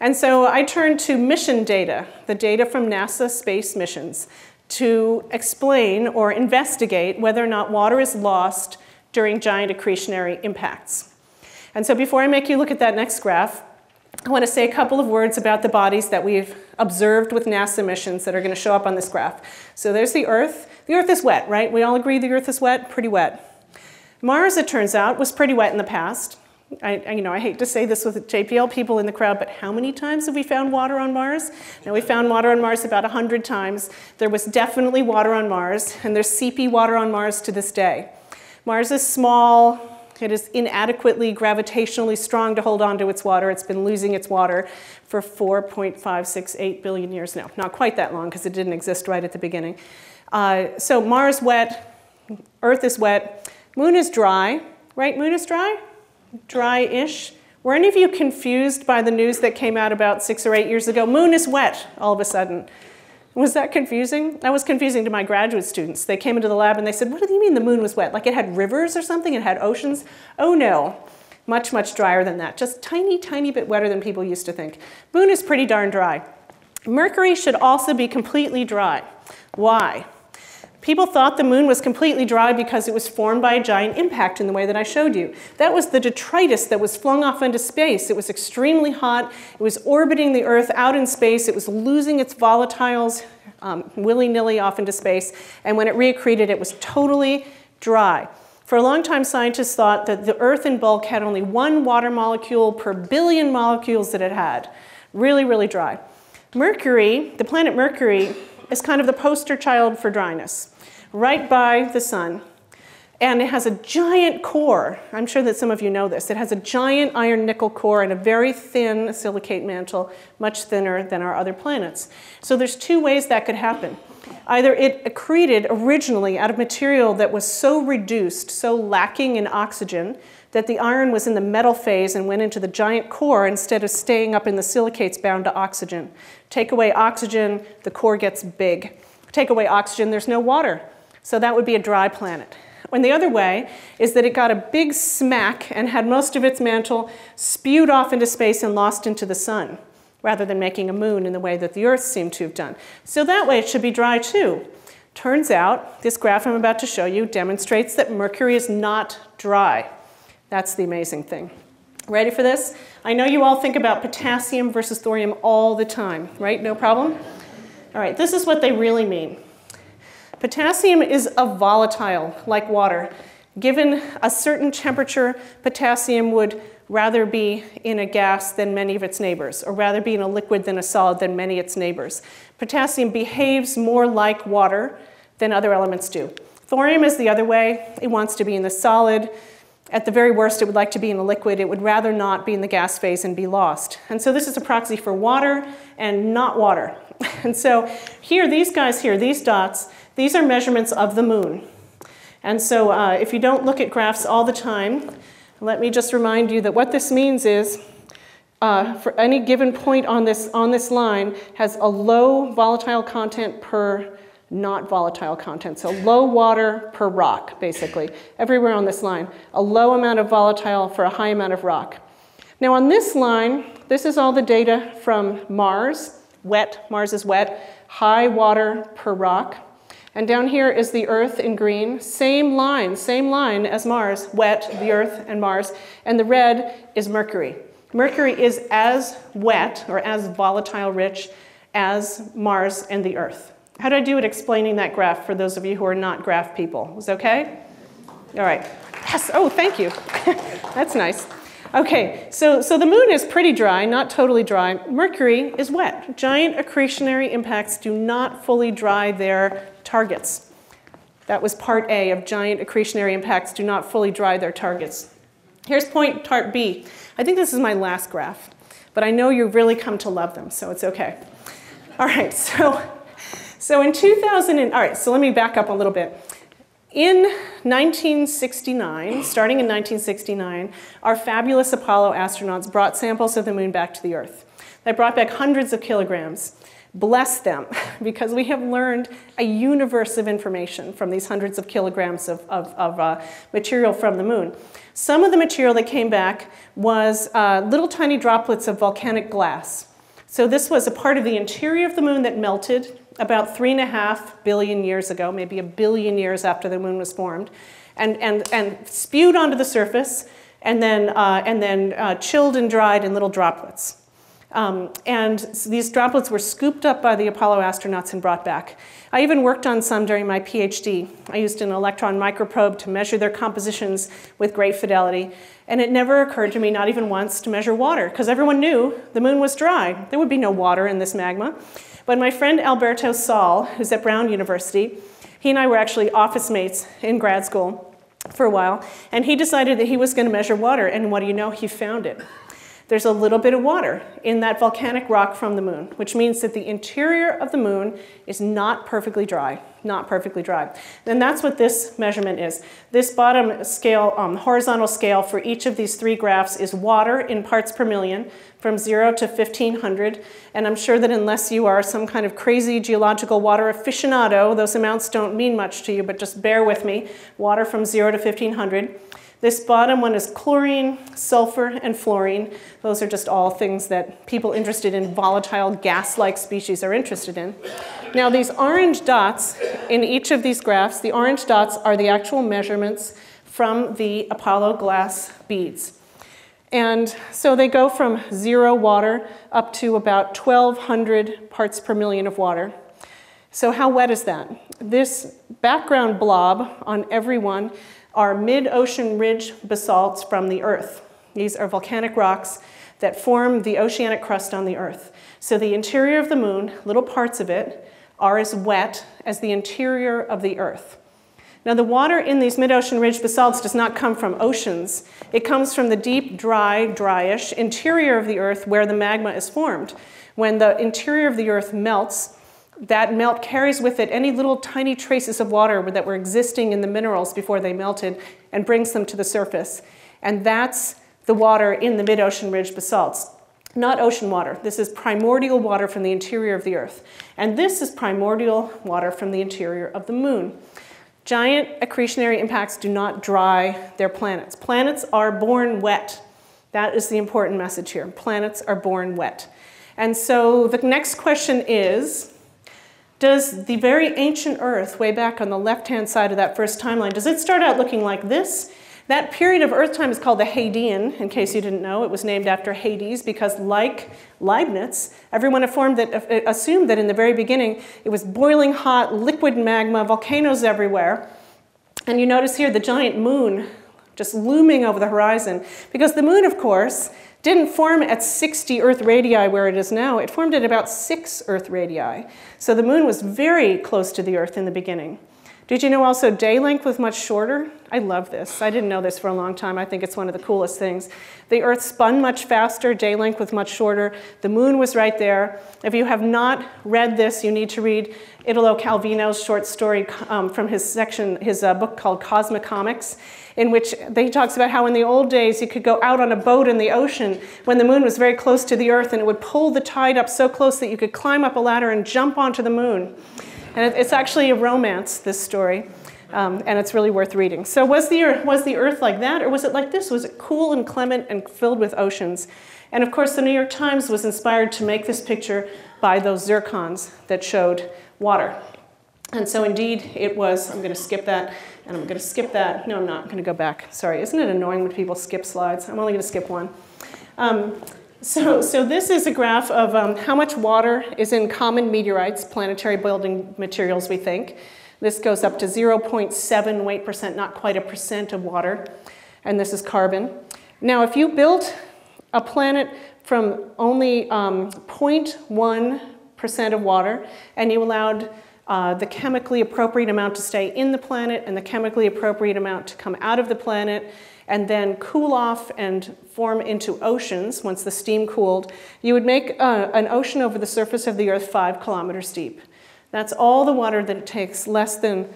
And so I turned to mission data, the data from NASA space missions, to explain or investigate whether or not water is lost during giant accretionary impacts. And so before I make you look at that next graph, I want to say a couple of words about the bodies that we've observed with NASA missions that are going to show up on this graph. So there's the Earth. The Earth is wet, right? We all agree the Earth is wet? Pretty wet. Mars, it turns out, was pretty wet in the past. I, you know, I hate to say this with JPL people in the crowd, but how many times have we found water on Mars? Now, we found water on Mars about 100 times. There was definitely water on Mars, and there's seepy water on Mars to this day. Mars is small, it is inadequately gravitationally strong to hold on to its water. It's been losing its water for 4.568 billion years now. Not quite that long because it didn't exist right at the beginning. Uh, so Mars wet, Earth is wet, Moon is dry, right? Moon is dry? Dry-ish. Were any of you confused by the news that came out about six or eight years ago? Moon is wet all of a sudden. Was that confusing? That was confusing to my graduate students. They came into the lab and they said, What do you mean the moon was wet? Like it had rivers or something? It had oceans? Oh no. Much, much drier than that. Just tiny, tiny bit wetter than people used to think. Moon is pretty darn dry. Mercury should also be completely dry. Why? People thought the moon was completely dry because it was formed by a giant impact in the way that I showed you. That was the detritus that was flung off into space. It was extremely hot. It was orbiting the Earth out in space. It was losing its volatiles um, willy-nilly off into space. And when it reaccreted, it was totally dry. For a long time, scientists thought that the Earth in bulk had only one water molecule per billion molecules that it had. Really, really dry. Mercury, the planet Mercury, is kind of the poster child for dryness right by the sun. and it has a giant core. I'm sure that some of you know this. It has a giant iron nickel core and a very thin silicate mantle, much thinner than our other planets. So there's two ways that could happen. Either it accreted originally out of material that was so reduced, so lacking in oxygen, that the iron was in the metal phase and went into the giant core instead of staying up in the silicates bound to oxygen. Take away oxygen, the core gets big. Take away oxygen, there's no water. So that would be a dry planet. And the other way is that it got a big smack and had most of its mantle spewed off into space and lost into the sun, rather than making a moon in the way that the Earth seemed to have done. So that way it should be dry too. Turns out, this graph I'm about to show you demonstrates that Mercury is not dry. That's the amazing thing. Ready for this? I know you all think about potassium versus thorium all the time, right? No problem? All right, this is what they really mean. Potassium is a volatile, like water. Given a certain temperature, potassium would rather be in a gas than many of its neighbors, or rather be in a liquid than a solid than many of its neighbors. Potassium behaves more like water than other elements do. Thorium is the other way. It wants to be in the solid. At the very worst, it would like to be in a liquid. It would rather not be in the gas phase and be lost. And so this is a proxy for water and not water. And so here, these guys here, these dots, these are measurements of the moon. And so uh, if you don't look at graphs all the time, let me just remind you that what this means is uh, for any given point on this, on this line has a low volatile content per not volatile content. So low water per rock, basically, everywhere on this line. A low amount of volatile for a high amount of rock. Now on this line, this is all the data from Mars, wet, Mars is wet, high water per rock. And down here is the Earth in green, same line, same line as Mars, wet, the Earth and Mars, and the red is Mercury. Mercury is as wet or as volatile rich as Mars and the Earth. How did I do at explaining that graph for those of you who are not graph people? Was okay? All right. Yes, oh, thank you. That's nice. Okay, so, so the moon is pretty dry, not totally dry. Mercury is wet. Giant accretionary impacts do not fully dry their targets. That was part A of giant accretionary impacts do not fully dry their targets. Here's point part B. I think this is my last graph, but I know you've really come to love them, so it's okay. All right, so, so in 2000, and, all right, so let me back up a little bit. In 1969, starting in 1969, our fabulous Apollo astronauts brought samples of the moon back to the Earth. They brought back hundreds of kilograms. Bless them, because we have learned a universe of information from these hundreds of kilograms of, of, of uh, material from the moon. Some of the material that came back was uh, little tiny droplets of volcanic glass. So this was a part of the interior of the moon that melted about three and a half billion years ago, maybe a billion years after the moon was formed, and, and, and spewed onto the surface and then, uh, and then uh, chilled and dried in little droplets. Um, and these droplets were scooped up by the Apollo astronauts and brought back. I even worked on some during my PhD. I used an electron microprobe to measure their compositions with great fidelity. And it never occurred to me, not even once, to measure water, because everyone knew the moon was dry. There would be no water in this magma. But my friend Alberto Saal, who's at Brown University, he and I were actually office mates in grad school for a while, and he decided that he was going to measure water, and what do you know? He found it there's a little bit of water in that volcanic rock from the moon, which means that the interior of the moon is not perfectly dry, not perfectly dry. And that's what this measurement is. This bottom scale, um, horizontal scale for each of these three graphs is water in parts per million from zero to 1500. And I'm sure that unless you are some kind of crazy geological water aficionado, those amounts don't mean much to you, but just bear with me. Water from zero to 1500. This bottom one is chlorine, sulfur, and fluorine. Those are just all things that people interested in volatile gas-like species are interested in. Now these orange dots in each of these graphs, the orange dots are the actual measurements from the Apollo glass beads. And so they go from zero water up to about 1,200 parts per million of water. So how wet is that? This background blob on every one are mid-ocean ridge basalts from the Earth. These are volcanic rocks that form the oceanic crust on the Earth. So the interior of the moon, little parts of it, are as wet as the interior of the Earth. Now, the water in these mid ocean ridge basalts does not come from oceans. It comes from the deep, dry, dryish interior of the Earth where the magma is formed. When the interior of the Earth melts, that melt carries with it any little tiny traces of water that were existing in the minerals before they melted and brings them to the surface. And that's the water in the mid ocean ridge basalts. Not ocean water. This is primordial water from the interior of the Earth. And this is primordial water from the interior of the moon. Giant accretionary impacts do not dry their planets. Planets are born wet. That is the important message here. Planets are born wet. And so the next question is, does the very ancient Earth, way back on the left-hand side of that first timeline, does it start out looking like this? That period of Earth time is called the Hadean, in case you didn't know. It was named after Hades because, like Leibniz, everyone that, uh, assumed that in the very beginning it was boiling hot, liquid magma, volcanoes everywhere. And you notice here the giant moon just looming over the horizon. Because the moon, of course, didn't form at 60 Earth radii where it is now. It formed at about 6 Earth radii. So the moon was very close to the Earth in the beginning. Did you know also day length was much shorter? I love this. I didn't know this for a long time. I think it's one of the coolest things. The Earth spun much faster, day length was much shorter. The moon was right there. If you have not read this, you need to read Italo Calvino's short story um, from his section, his uh, book called Cosmicomics, in which he talks about how in the old days you could go out on a boat in the ocean when the moon was very close to the Earth and it would pull the tide up so close that you could climb up a ladder and jump onto the moon. And it's actually a romance, this story, um, and it's really worth reading. So was the, Earth, was the Earth like that, or was it like this? Was it cool and clement and filled with oceans? And of course, the New York Times was inspired to make this picture by those zircons that showed water. And so indeed, it was, I'm going to skip that, and I'm going to skip that. No, I'm not. I'm going to go back. Sorry, isn't it annoying when people skip slides? I'm only going to skip one. Um, so, so this is a graph of um, how much water is in common meteorites, planetary building materials, we think. This goes up to 0.7 weight percent, not quite a percent of water. And this is carbon. Now, if you built a planet from only 0.1% um, of water and you allowed uh, the chemically appropriate amount to stay in the planet and the chemically appropriate amount to come out of the planet, and then cool off and form into oceans once the steam cooled, you would make uh, an ocean over the surface of the Earth five kilometers deep. That's all the water that it takes, less than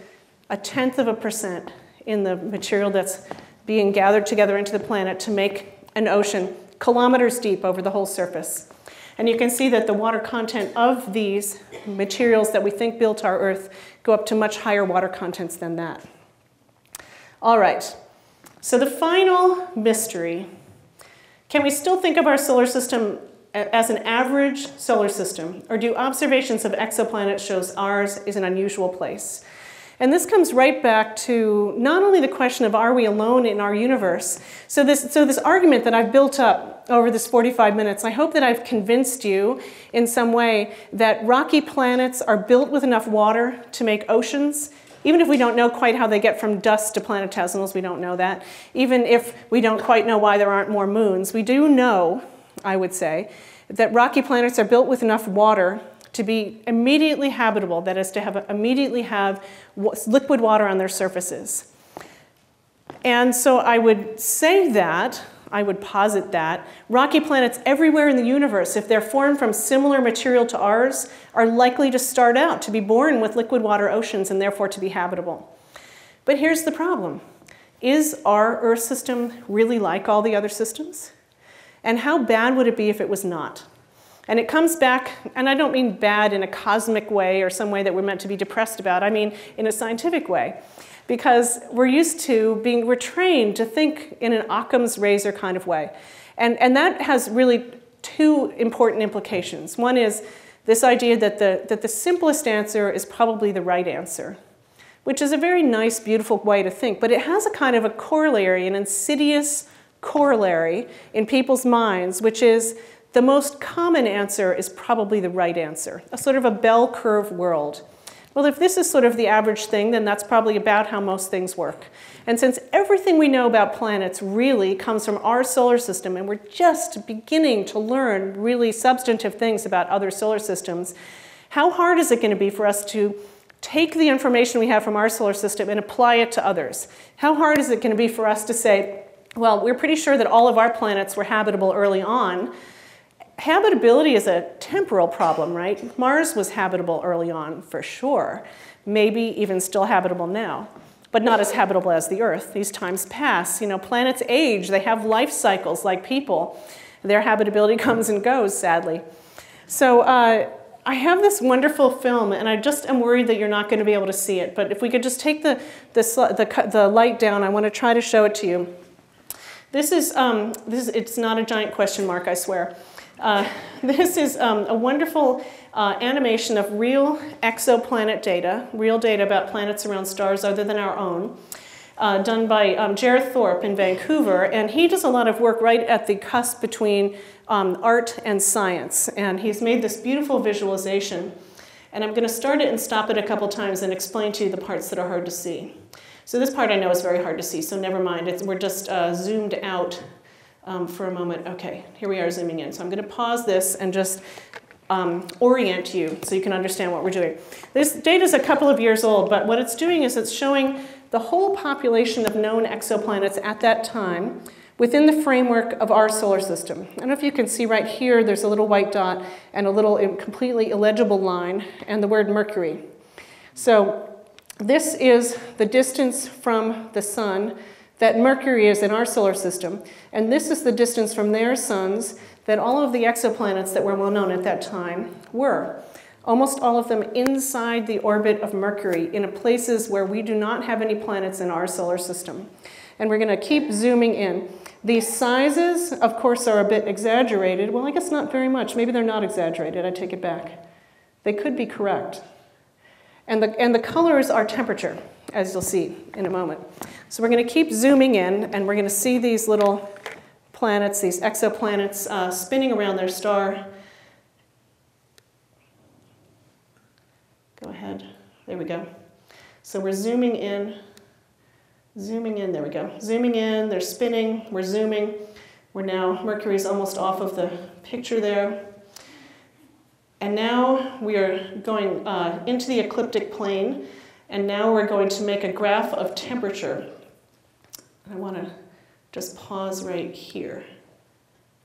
a tenth of a percent in the material that's being gathered together into the planet to make an ocean kilometers deep over the whole surface. And you can see that the water content of these materials that we think built our Earth go up to much higher water contents than that. All right, so the final mystery, can we still think of our solar system as an average solar system, or do observations of exoplanets shows ours is an unusual place? And this comes right back to not only the question of are we alone in our universe. So this, so this argument that I've built up over this 45 minutes, I hope that I've convinced you in some way that rocky planets are built with enough water to make oceans even if we don't know quite how they get from dust to planetesimals, we don't know that. Even if we don't quite know why there aren't more moons, we do know, I would say, that rocky planets are built with enough water to be immediately habitable, that is to have immediately have liquid water on their surfaces. And so I would say that I would posit that. Rocky planets everywhere in the universe, if they're formed from similar material to ours, are likely to start out to be born with liquid water oceans and therefore to be habitable. But here's the problem. Is our Earth system really like all the other systems? And how bad would it be if it was not? And it comes back, and I don't mean bad in a cosmic way or some way that we're meant to be depressed about, I mean in a scientific way because we're used to being, we're trained to think in an Occam's razor kind of way. And, and that has really two important implications. One is this idea that the, that the simplest answer is probably the right answer, which is a very nice, beautiful way to think, but it has a kind of a corollary, an insidious corollary in people's minds, which is the most common answer is probably the right answer, a sort of a bell curve world. Well, if this is sort of the average thing, then that's probably about how most things work. And since everything we know about planets really comes from our solar system, and we're just beginning to learn really substantive things about other solar systems, how hard is it going to be for us to take the information we have from our solar system and apply it to others. How hard is it going to be for us to say, well, we're pretty sure that all of our planets were habitable early on. Habitability is a temporal problem, right? Mars was habitable early on, for sure. Maybe even still habitable now, but not as habitable as the Earth. These times pass. You know, planets age, they have life cycles like people. Their habitability comes and goes, sadly. So, uh, I have this wonderful film, and I just am worried that you're not going to be able to see it. But if we could just take the, the, the, the light down, I want to try to show it to you. This is, um, this is, it's not a giant question mark, I swear. Uh, this is um, a wonderful uh, animation of real exoplanet data, real data about planets around stars other than our own, uh, done by um, Jared Thorp in Vancouver. And he does a lot of work right at the cusp between um, art and science. And he's made this beautiful visualization. And I'm going to start it and stop it a couple times and explain to you the parts that are hard to see. So this part I know is very hard to see, so never mind. It's, we're just uh, zoomed out um, for a moment. Okay, here we are zooming in. So I'm going to pause this and just um, orient you so you can understand what we're doing. This data is a couple of years old, but what it's doing is it's showing the whole population of known exoplanets at that time within the framework of our solar system. I don't know if you can see right here, there's a little white dot and a little completely illegible line and the word Mercury. So this is the distance from the sun that Mercury is in our solar system, and this is the distance from their suns that all of the exoplanets that were well known at that time were. Almost all of them inside the orbit of Mercury in places where we do not have any planets in our solar system. And we're going to keep zooming in. These sizes, of course, are a bit exaggerated. Well, I guess not very much. Maybe they're not exaggerated. I take it back. They could be correct. And the, and the colors are temperature, as you'll see in a moment. So we're going to keep zooming in, and we're going to see these little planets, these exoplanets, uh, spinning around their star. Go ahead. There we go. So we're zooming in, zooming in, there we go. Zooming in, they're spinning, we're zooming. We're now, Mercury's almost off of the picture there. And now we are going uh, into the ecliptic plane, and now we're going to make a graph of temperature. I want to just pause right here.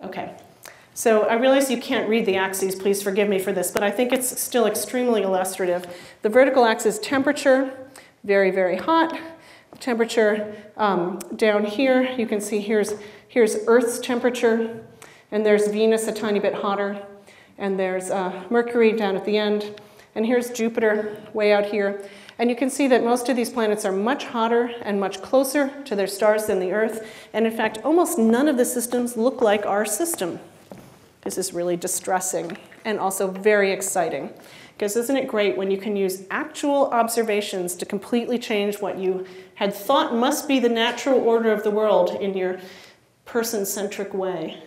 Okay. So I realize you can't read the axes, please forgive me for this, but I think it's still extremely illustrative. The vertical axis temperature, very, very hot. Temperature um, down here, you can see here's, here's Earth's temperature, and there's Venus a tiny bit hotter and there's uh, Mercury down at the end, and here's Jupiter way out here. And you can see that most of these planets are much hotter and much closer to their stars than the Earth. And in fact, almost none of the systems look like our system. This is really distressing and also very exciting. Because isn't it great when you can use actual observations to completely change what you had thought must be the natural order of the world in your person centric way?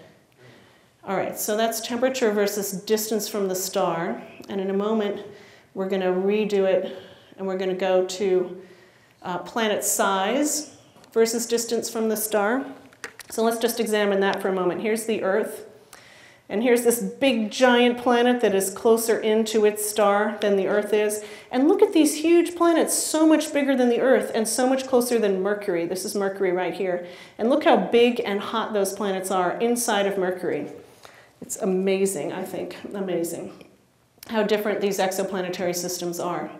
All right, so that's temperature versus distance from the star. And in a moment, we're going to redo it and we're going to go to uh, planet size versus distance from the star. So let's just examine that for a moment. Here's the Earth. And here's this big giant planet that is closer into its star than the Earth is. And look at these huge planets, so much bigger than the Earth and so much closer than Mercury. This is Mercury right here. And look how big and hot those planets are inside of Mercury. It's amazing, I think, amazing how different these exoplanetary systems are.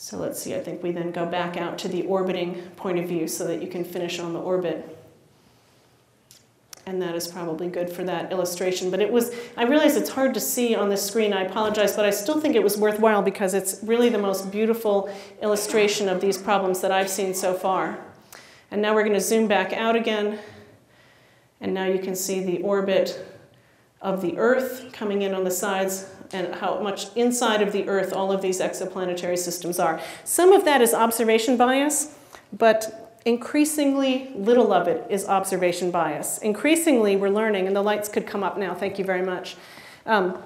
So let's see, I think we then go back out to the orbiting point of view so that you can finish on the orbit. And that is probably good for that illustration. But it was, I realize it's hard to see on the screen, I apologize, but I still think it was worthwhile because it's really the most beautiful illustration of these problems that I've seen so far. And now we're going to zoom back out again and now you can see the orbit of the Earth coming in on the sides and how much inside of the Earth all of these exoplanetary systems are. Some of that is observation bias, but increasingly little of it is observation bias. Increasingly we're learning, and the lights could come up now, thank you very much. Um,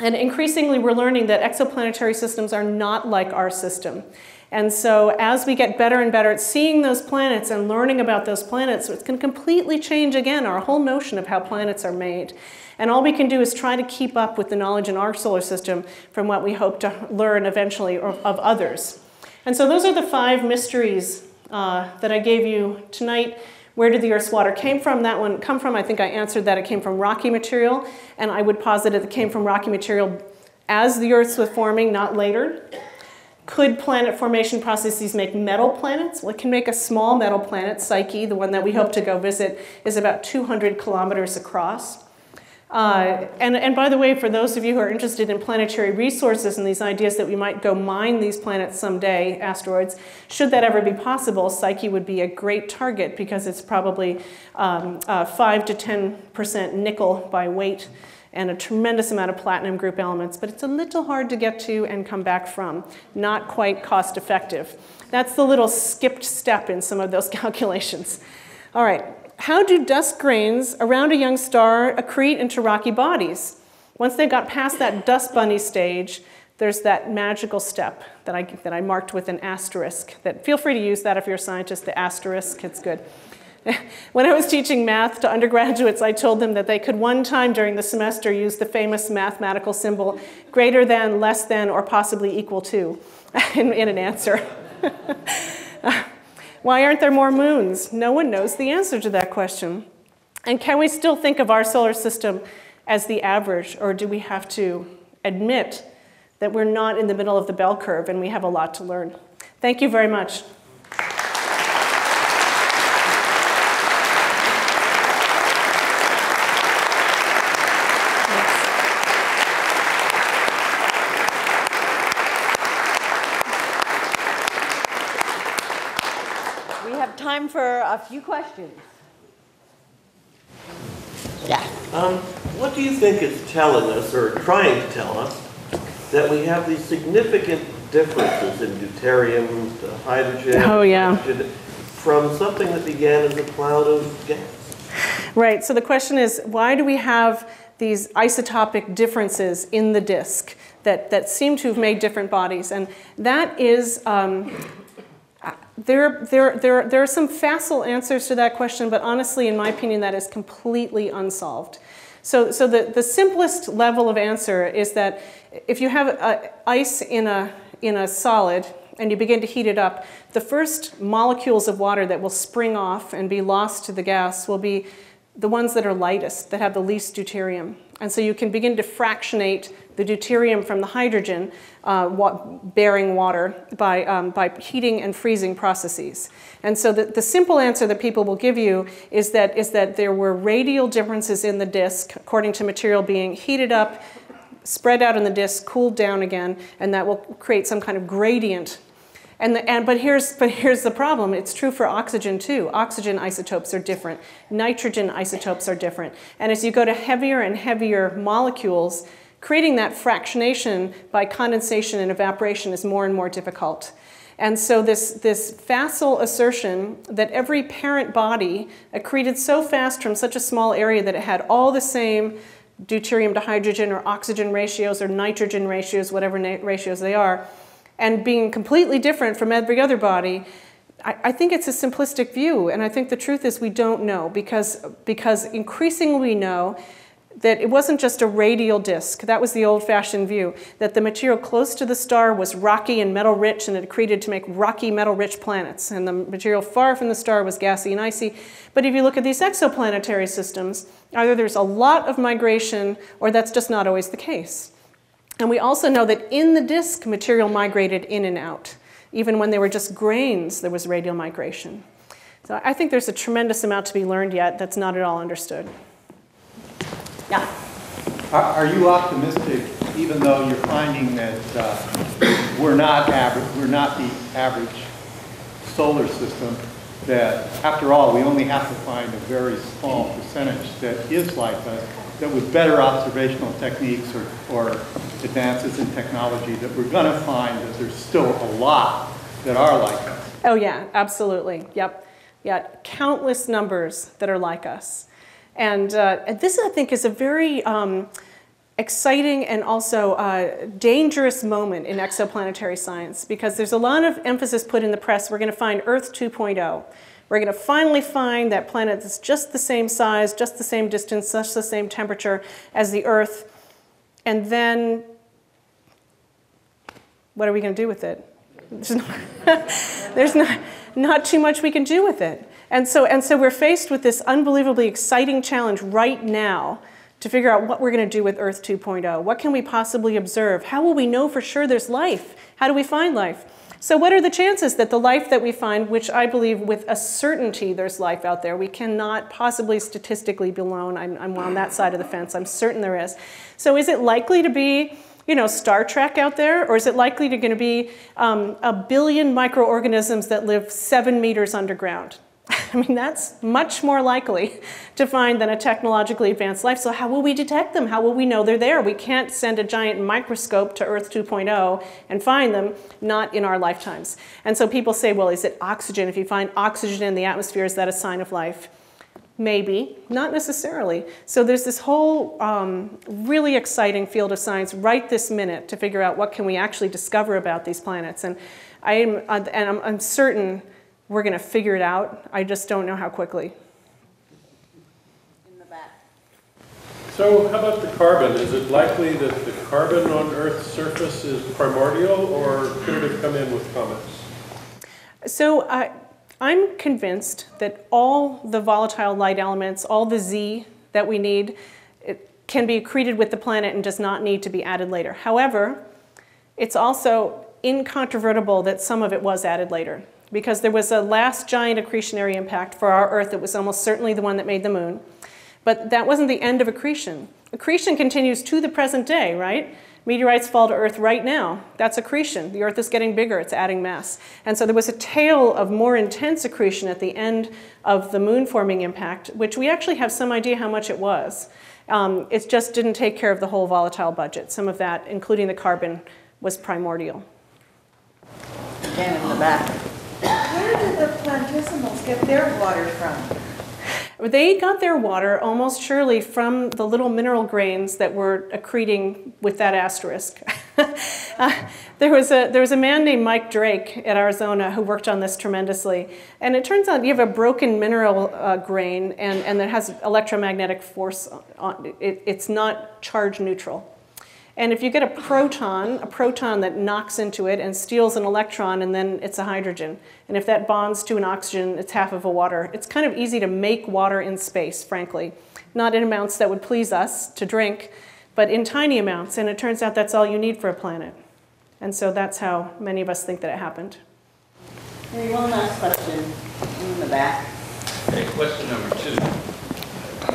and increasingly we're learning that exoplanetary systems are not like our system. And so as we get better and better at seeing those planets and learning about those planets, it can completely change again our whole notion of how planets are made. And all we can do is try to keep up with the knowledge in our solar system from what we hope to learn eventually of, others. And so those are the five mysteries uh, that I gave you tonight. Where did the Earth's water came from? That one come from? I think I answered that it came from rocky material, and I would posit it came from rocky material as the Earth was forming, not later. Could planet formation processes make metal planets? Well, it can make a small metal planet. Psyche, the one that we hope to go visit, is about 200 kilometers across. Uh, and, and by the way, for those of you who are interested in planetary resources and these ideas that we might go mine these planets someday, asteroids, should that ever be possible, Psyche would be a great target because it's probably um, uh, 5 to 10% nickel by weight and a tremendous amount of platinum group elements, but it's a little hard to get to and come back from. Not quite cost effective. That's the little skipped step in some of those calculations. All right, how do dust grains around a young star accrete into rocky bodies? Once they got past that dust bunny stage, there's that magical step that I, that I marked with an asterisk. That feel free to use that if you're a scientist, the asterisk, it's good. when I was teaching math to undergraduates, I told them that they could one time during the semester use the famous mathematical symbol greater than, less than, or possibly equal to in, in an answer. Why aren't there more moons? No one knows the answer to that question. And can we still think of our solar system as the average, or do we have to admit that we're not in the middle of the bell curve and we have a lot to learn? Thank you very much. time for a few questions. Yeah. Um, what do you think is telling us, or trying to tell us, that we have these significant differences in deuterium, to hydrogen, oh, yeah. from something that began as a cloud of gas? Right. So the question is, why do we have these isotopic differences in the disk that, that seem to have made different bodies? And that is um, there, there, there, there are some facile answers to that question, but honestly, in my opinion, that is completely unsolved. So, so the, the simplest level of answer is that if you have uh, ice in a, in a solid and you begin to heat it up, the first molecules of water that will spring off and be lost to the gas will be the ones that are lightest, that have the least deuterium. And so you can begin to fractionate the deuterium from the hydrogen uh, wa bearing water by, um, by heating and freezing processes. And so the, the simple answer that people will give you is that, is that there were radial differences in the disk according to material being heated up, spread out in the disk, cooled down again, and that will create some kind of gradient and, the, and, but, here's, but here's the problem. It's true for oxygen too. Oxygen isotopes are different. Nitrogen isotopes are different. And as you go to heavier and heavier molecules, creating that fractionation by condensation and evaporation is more and more difficult. And so this, this facile assertion that every parent body accreted so fast from such a small area that it had all the same deuterium to hydrogen or oxygen ratios or nitrogen ratios, whatever ratios they are, and being completely different from every other body, I, I, think it's a simplistic view. And I think the truth is we don't know because, because increasingly we know that it wasn't just a radial disk. That was the old-fashioned view, that the material close to the star was rocky and metal-rich and it accreted to make rocky metal-rich planets. And the material far from the star was gassy and icy. But if you look at these exoplanetary systems, either there's a lot of migration or that's just not always the case. And we also know that in the disk, material migrated in and out. Even when they were just grains, there was radial migration. So I think there's a tremendous amount to be learned yet that's not at all understood. Yeah. Are, are you optimistic, even though you're finding that uh, we're not average, we're not the average solar system, that after all, we only have to find a very small percentage that is like us, that with better observational techniques or, or advances in technology that we're going to find that there's still a lot that are like us. Oh yeah, absolutely. Yep. Yeah, countless numbers that are like us. And, uh, this, I think, is a very um, exciting and also uh, dangerous moment in exoplanetary science because there's a lot of emphasis put in the press. We're going to find Earth 2.0. We're going to finally find that planet that's just the same size, just the same distance, just the same temperature as the Earth. And then, what are we going to do with it? There's not, there's not, not too much we can do with it. And so, and so we're faced with this unbelievably exciting challenge right now to figure out what we're going to do with Earth 2.0. What can we possibly observe? How will we know for sure there's life? How do we find life? So what are the chances that the life that we find, which I believe with a certainty there's life out there, we cannot possibly statistically be alone. I'm, I'm on that side of the fence. I'm certain there is. So is it likely to be you know, Star Trek out there, or is it likely to going to be um, a billion microorganisms that live seven meters underground? I mean, that's much more likely to find than a technologically advanced life. So how will we detect them? How will we know they're there? We can't send a giant microscope to Earth 2.0 and find them, not in our lifetimes. And so people say, well, is it oxygen? If you find oxygen in the atmosphere, is that a sign of life? Maybe, not necessarily. So there's this whole um, really exciting field of science right this minute to figure out what can we actually discover about these planets. And, I am, uh, and I'm, I'm certain we're going to figure it out. I just don't know how quickly. In the back. So how about the carbon? Is it likely that the carbon on Earth's surface is primordial, or could it have come in with comets? So uh, I'm convinced that all the volatile light elements, all the Z that we need, can be accreted with the planet and does not need to be added later. However, it's also incontrovertible that some of it was added later because there was a last giant accretionary impact for our Earth. It was almost certainly the one that made the moon. But that wasn't the end of accretion. Accretion continues to the present day, right? Meteorites fall to Earth right now. That's accretion. The Earth is getting bigger, it's adding mass. And so there was a tail of more intense accretion at the end of the moon forming impact, which we actually have some idea how much it was. Um, it just didn't take care of the whole volatile budget. Some of that, including the carbon, was primordial. Again in the back. Where did the planetesimals get their water from? They got their water almost surely from the little mineral grains that were accreting with that asterisk. uh, there, was a, there was a man named Mike Drake at Arizona who worked on this tremendously. And it turns out you have a broken mineral uh, grain and, and that has electromagnetic force on it. It's not charge neutral. And if you get a proton, a proton that knocks into it and steals an electron, and then it's a hydrogen. And if that bonds to an oxygen, it's half of a water. It's kind of easy to make water in space, frankly. Not in amounts that would please us to drink, but in tiny amounts. And it turns out that's all you need for a planet. And so that's how many of us think that it happened. Hey, one last question in the back. Okay, question number two.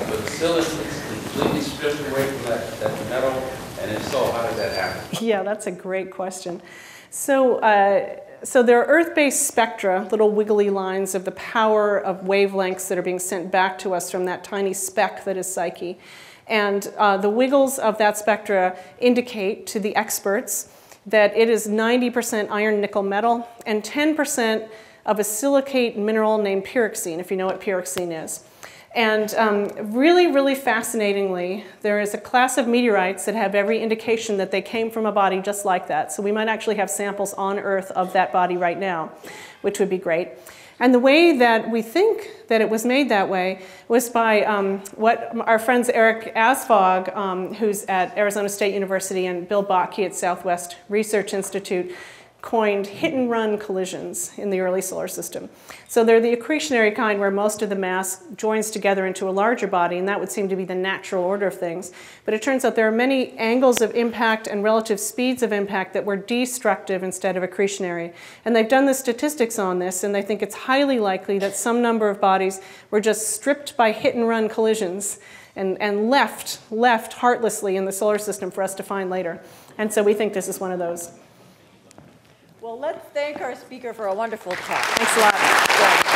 Was silicon completely stripped away from that, that metal and if so, how did that happen? Yeah, that's a great question. So, uh, so there are Earth-based spectra, little wiggly lines of the power of wavelengths that are being sent back to us from that tiny speck that is Psyche. And uh, the wiggles of that spectra indicate to the experts that it is 90% iron nickel metal and 10% of a silicate mineral named pyroxene, if you know what pyroxene is. And um, really, really fascinatingly, there is a class of meteorites that have every indication that they came from a body just like that. So we might actually have samples on Earth of that body right now, which would be great. And the way that we think that it was made that way was by um, what our friends Erik Asphaug, um, who's at Arizona State University, and Bill Bottke at Southwest Research Institute, coined hit and run collisions in the early solar system. So they're the accretionary kind where most of the mass joins together into a larger body, and that would seem to be the natural order of things. But it turns out there are many angles of impact and relative speeds of impact that were destructive instead of accretionary. And they've done the statistics on this, and they think it's highly likely that some number of bodies were just stripped by hit and run collisions and, and left, left heartlessly in the solar system for us to find later. And so we think this is one of those. Well, let's thank our speaker for a wonderful talk. Thanks a lot.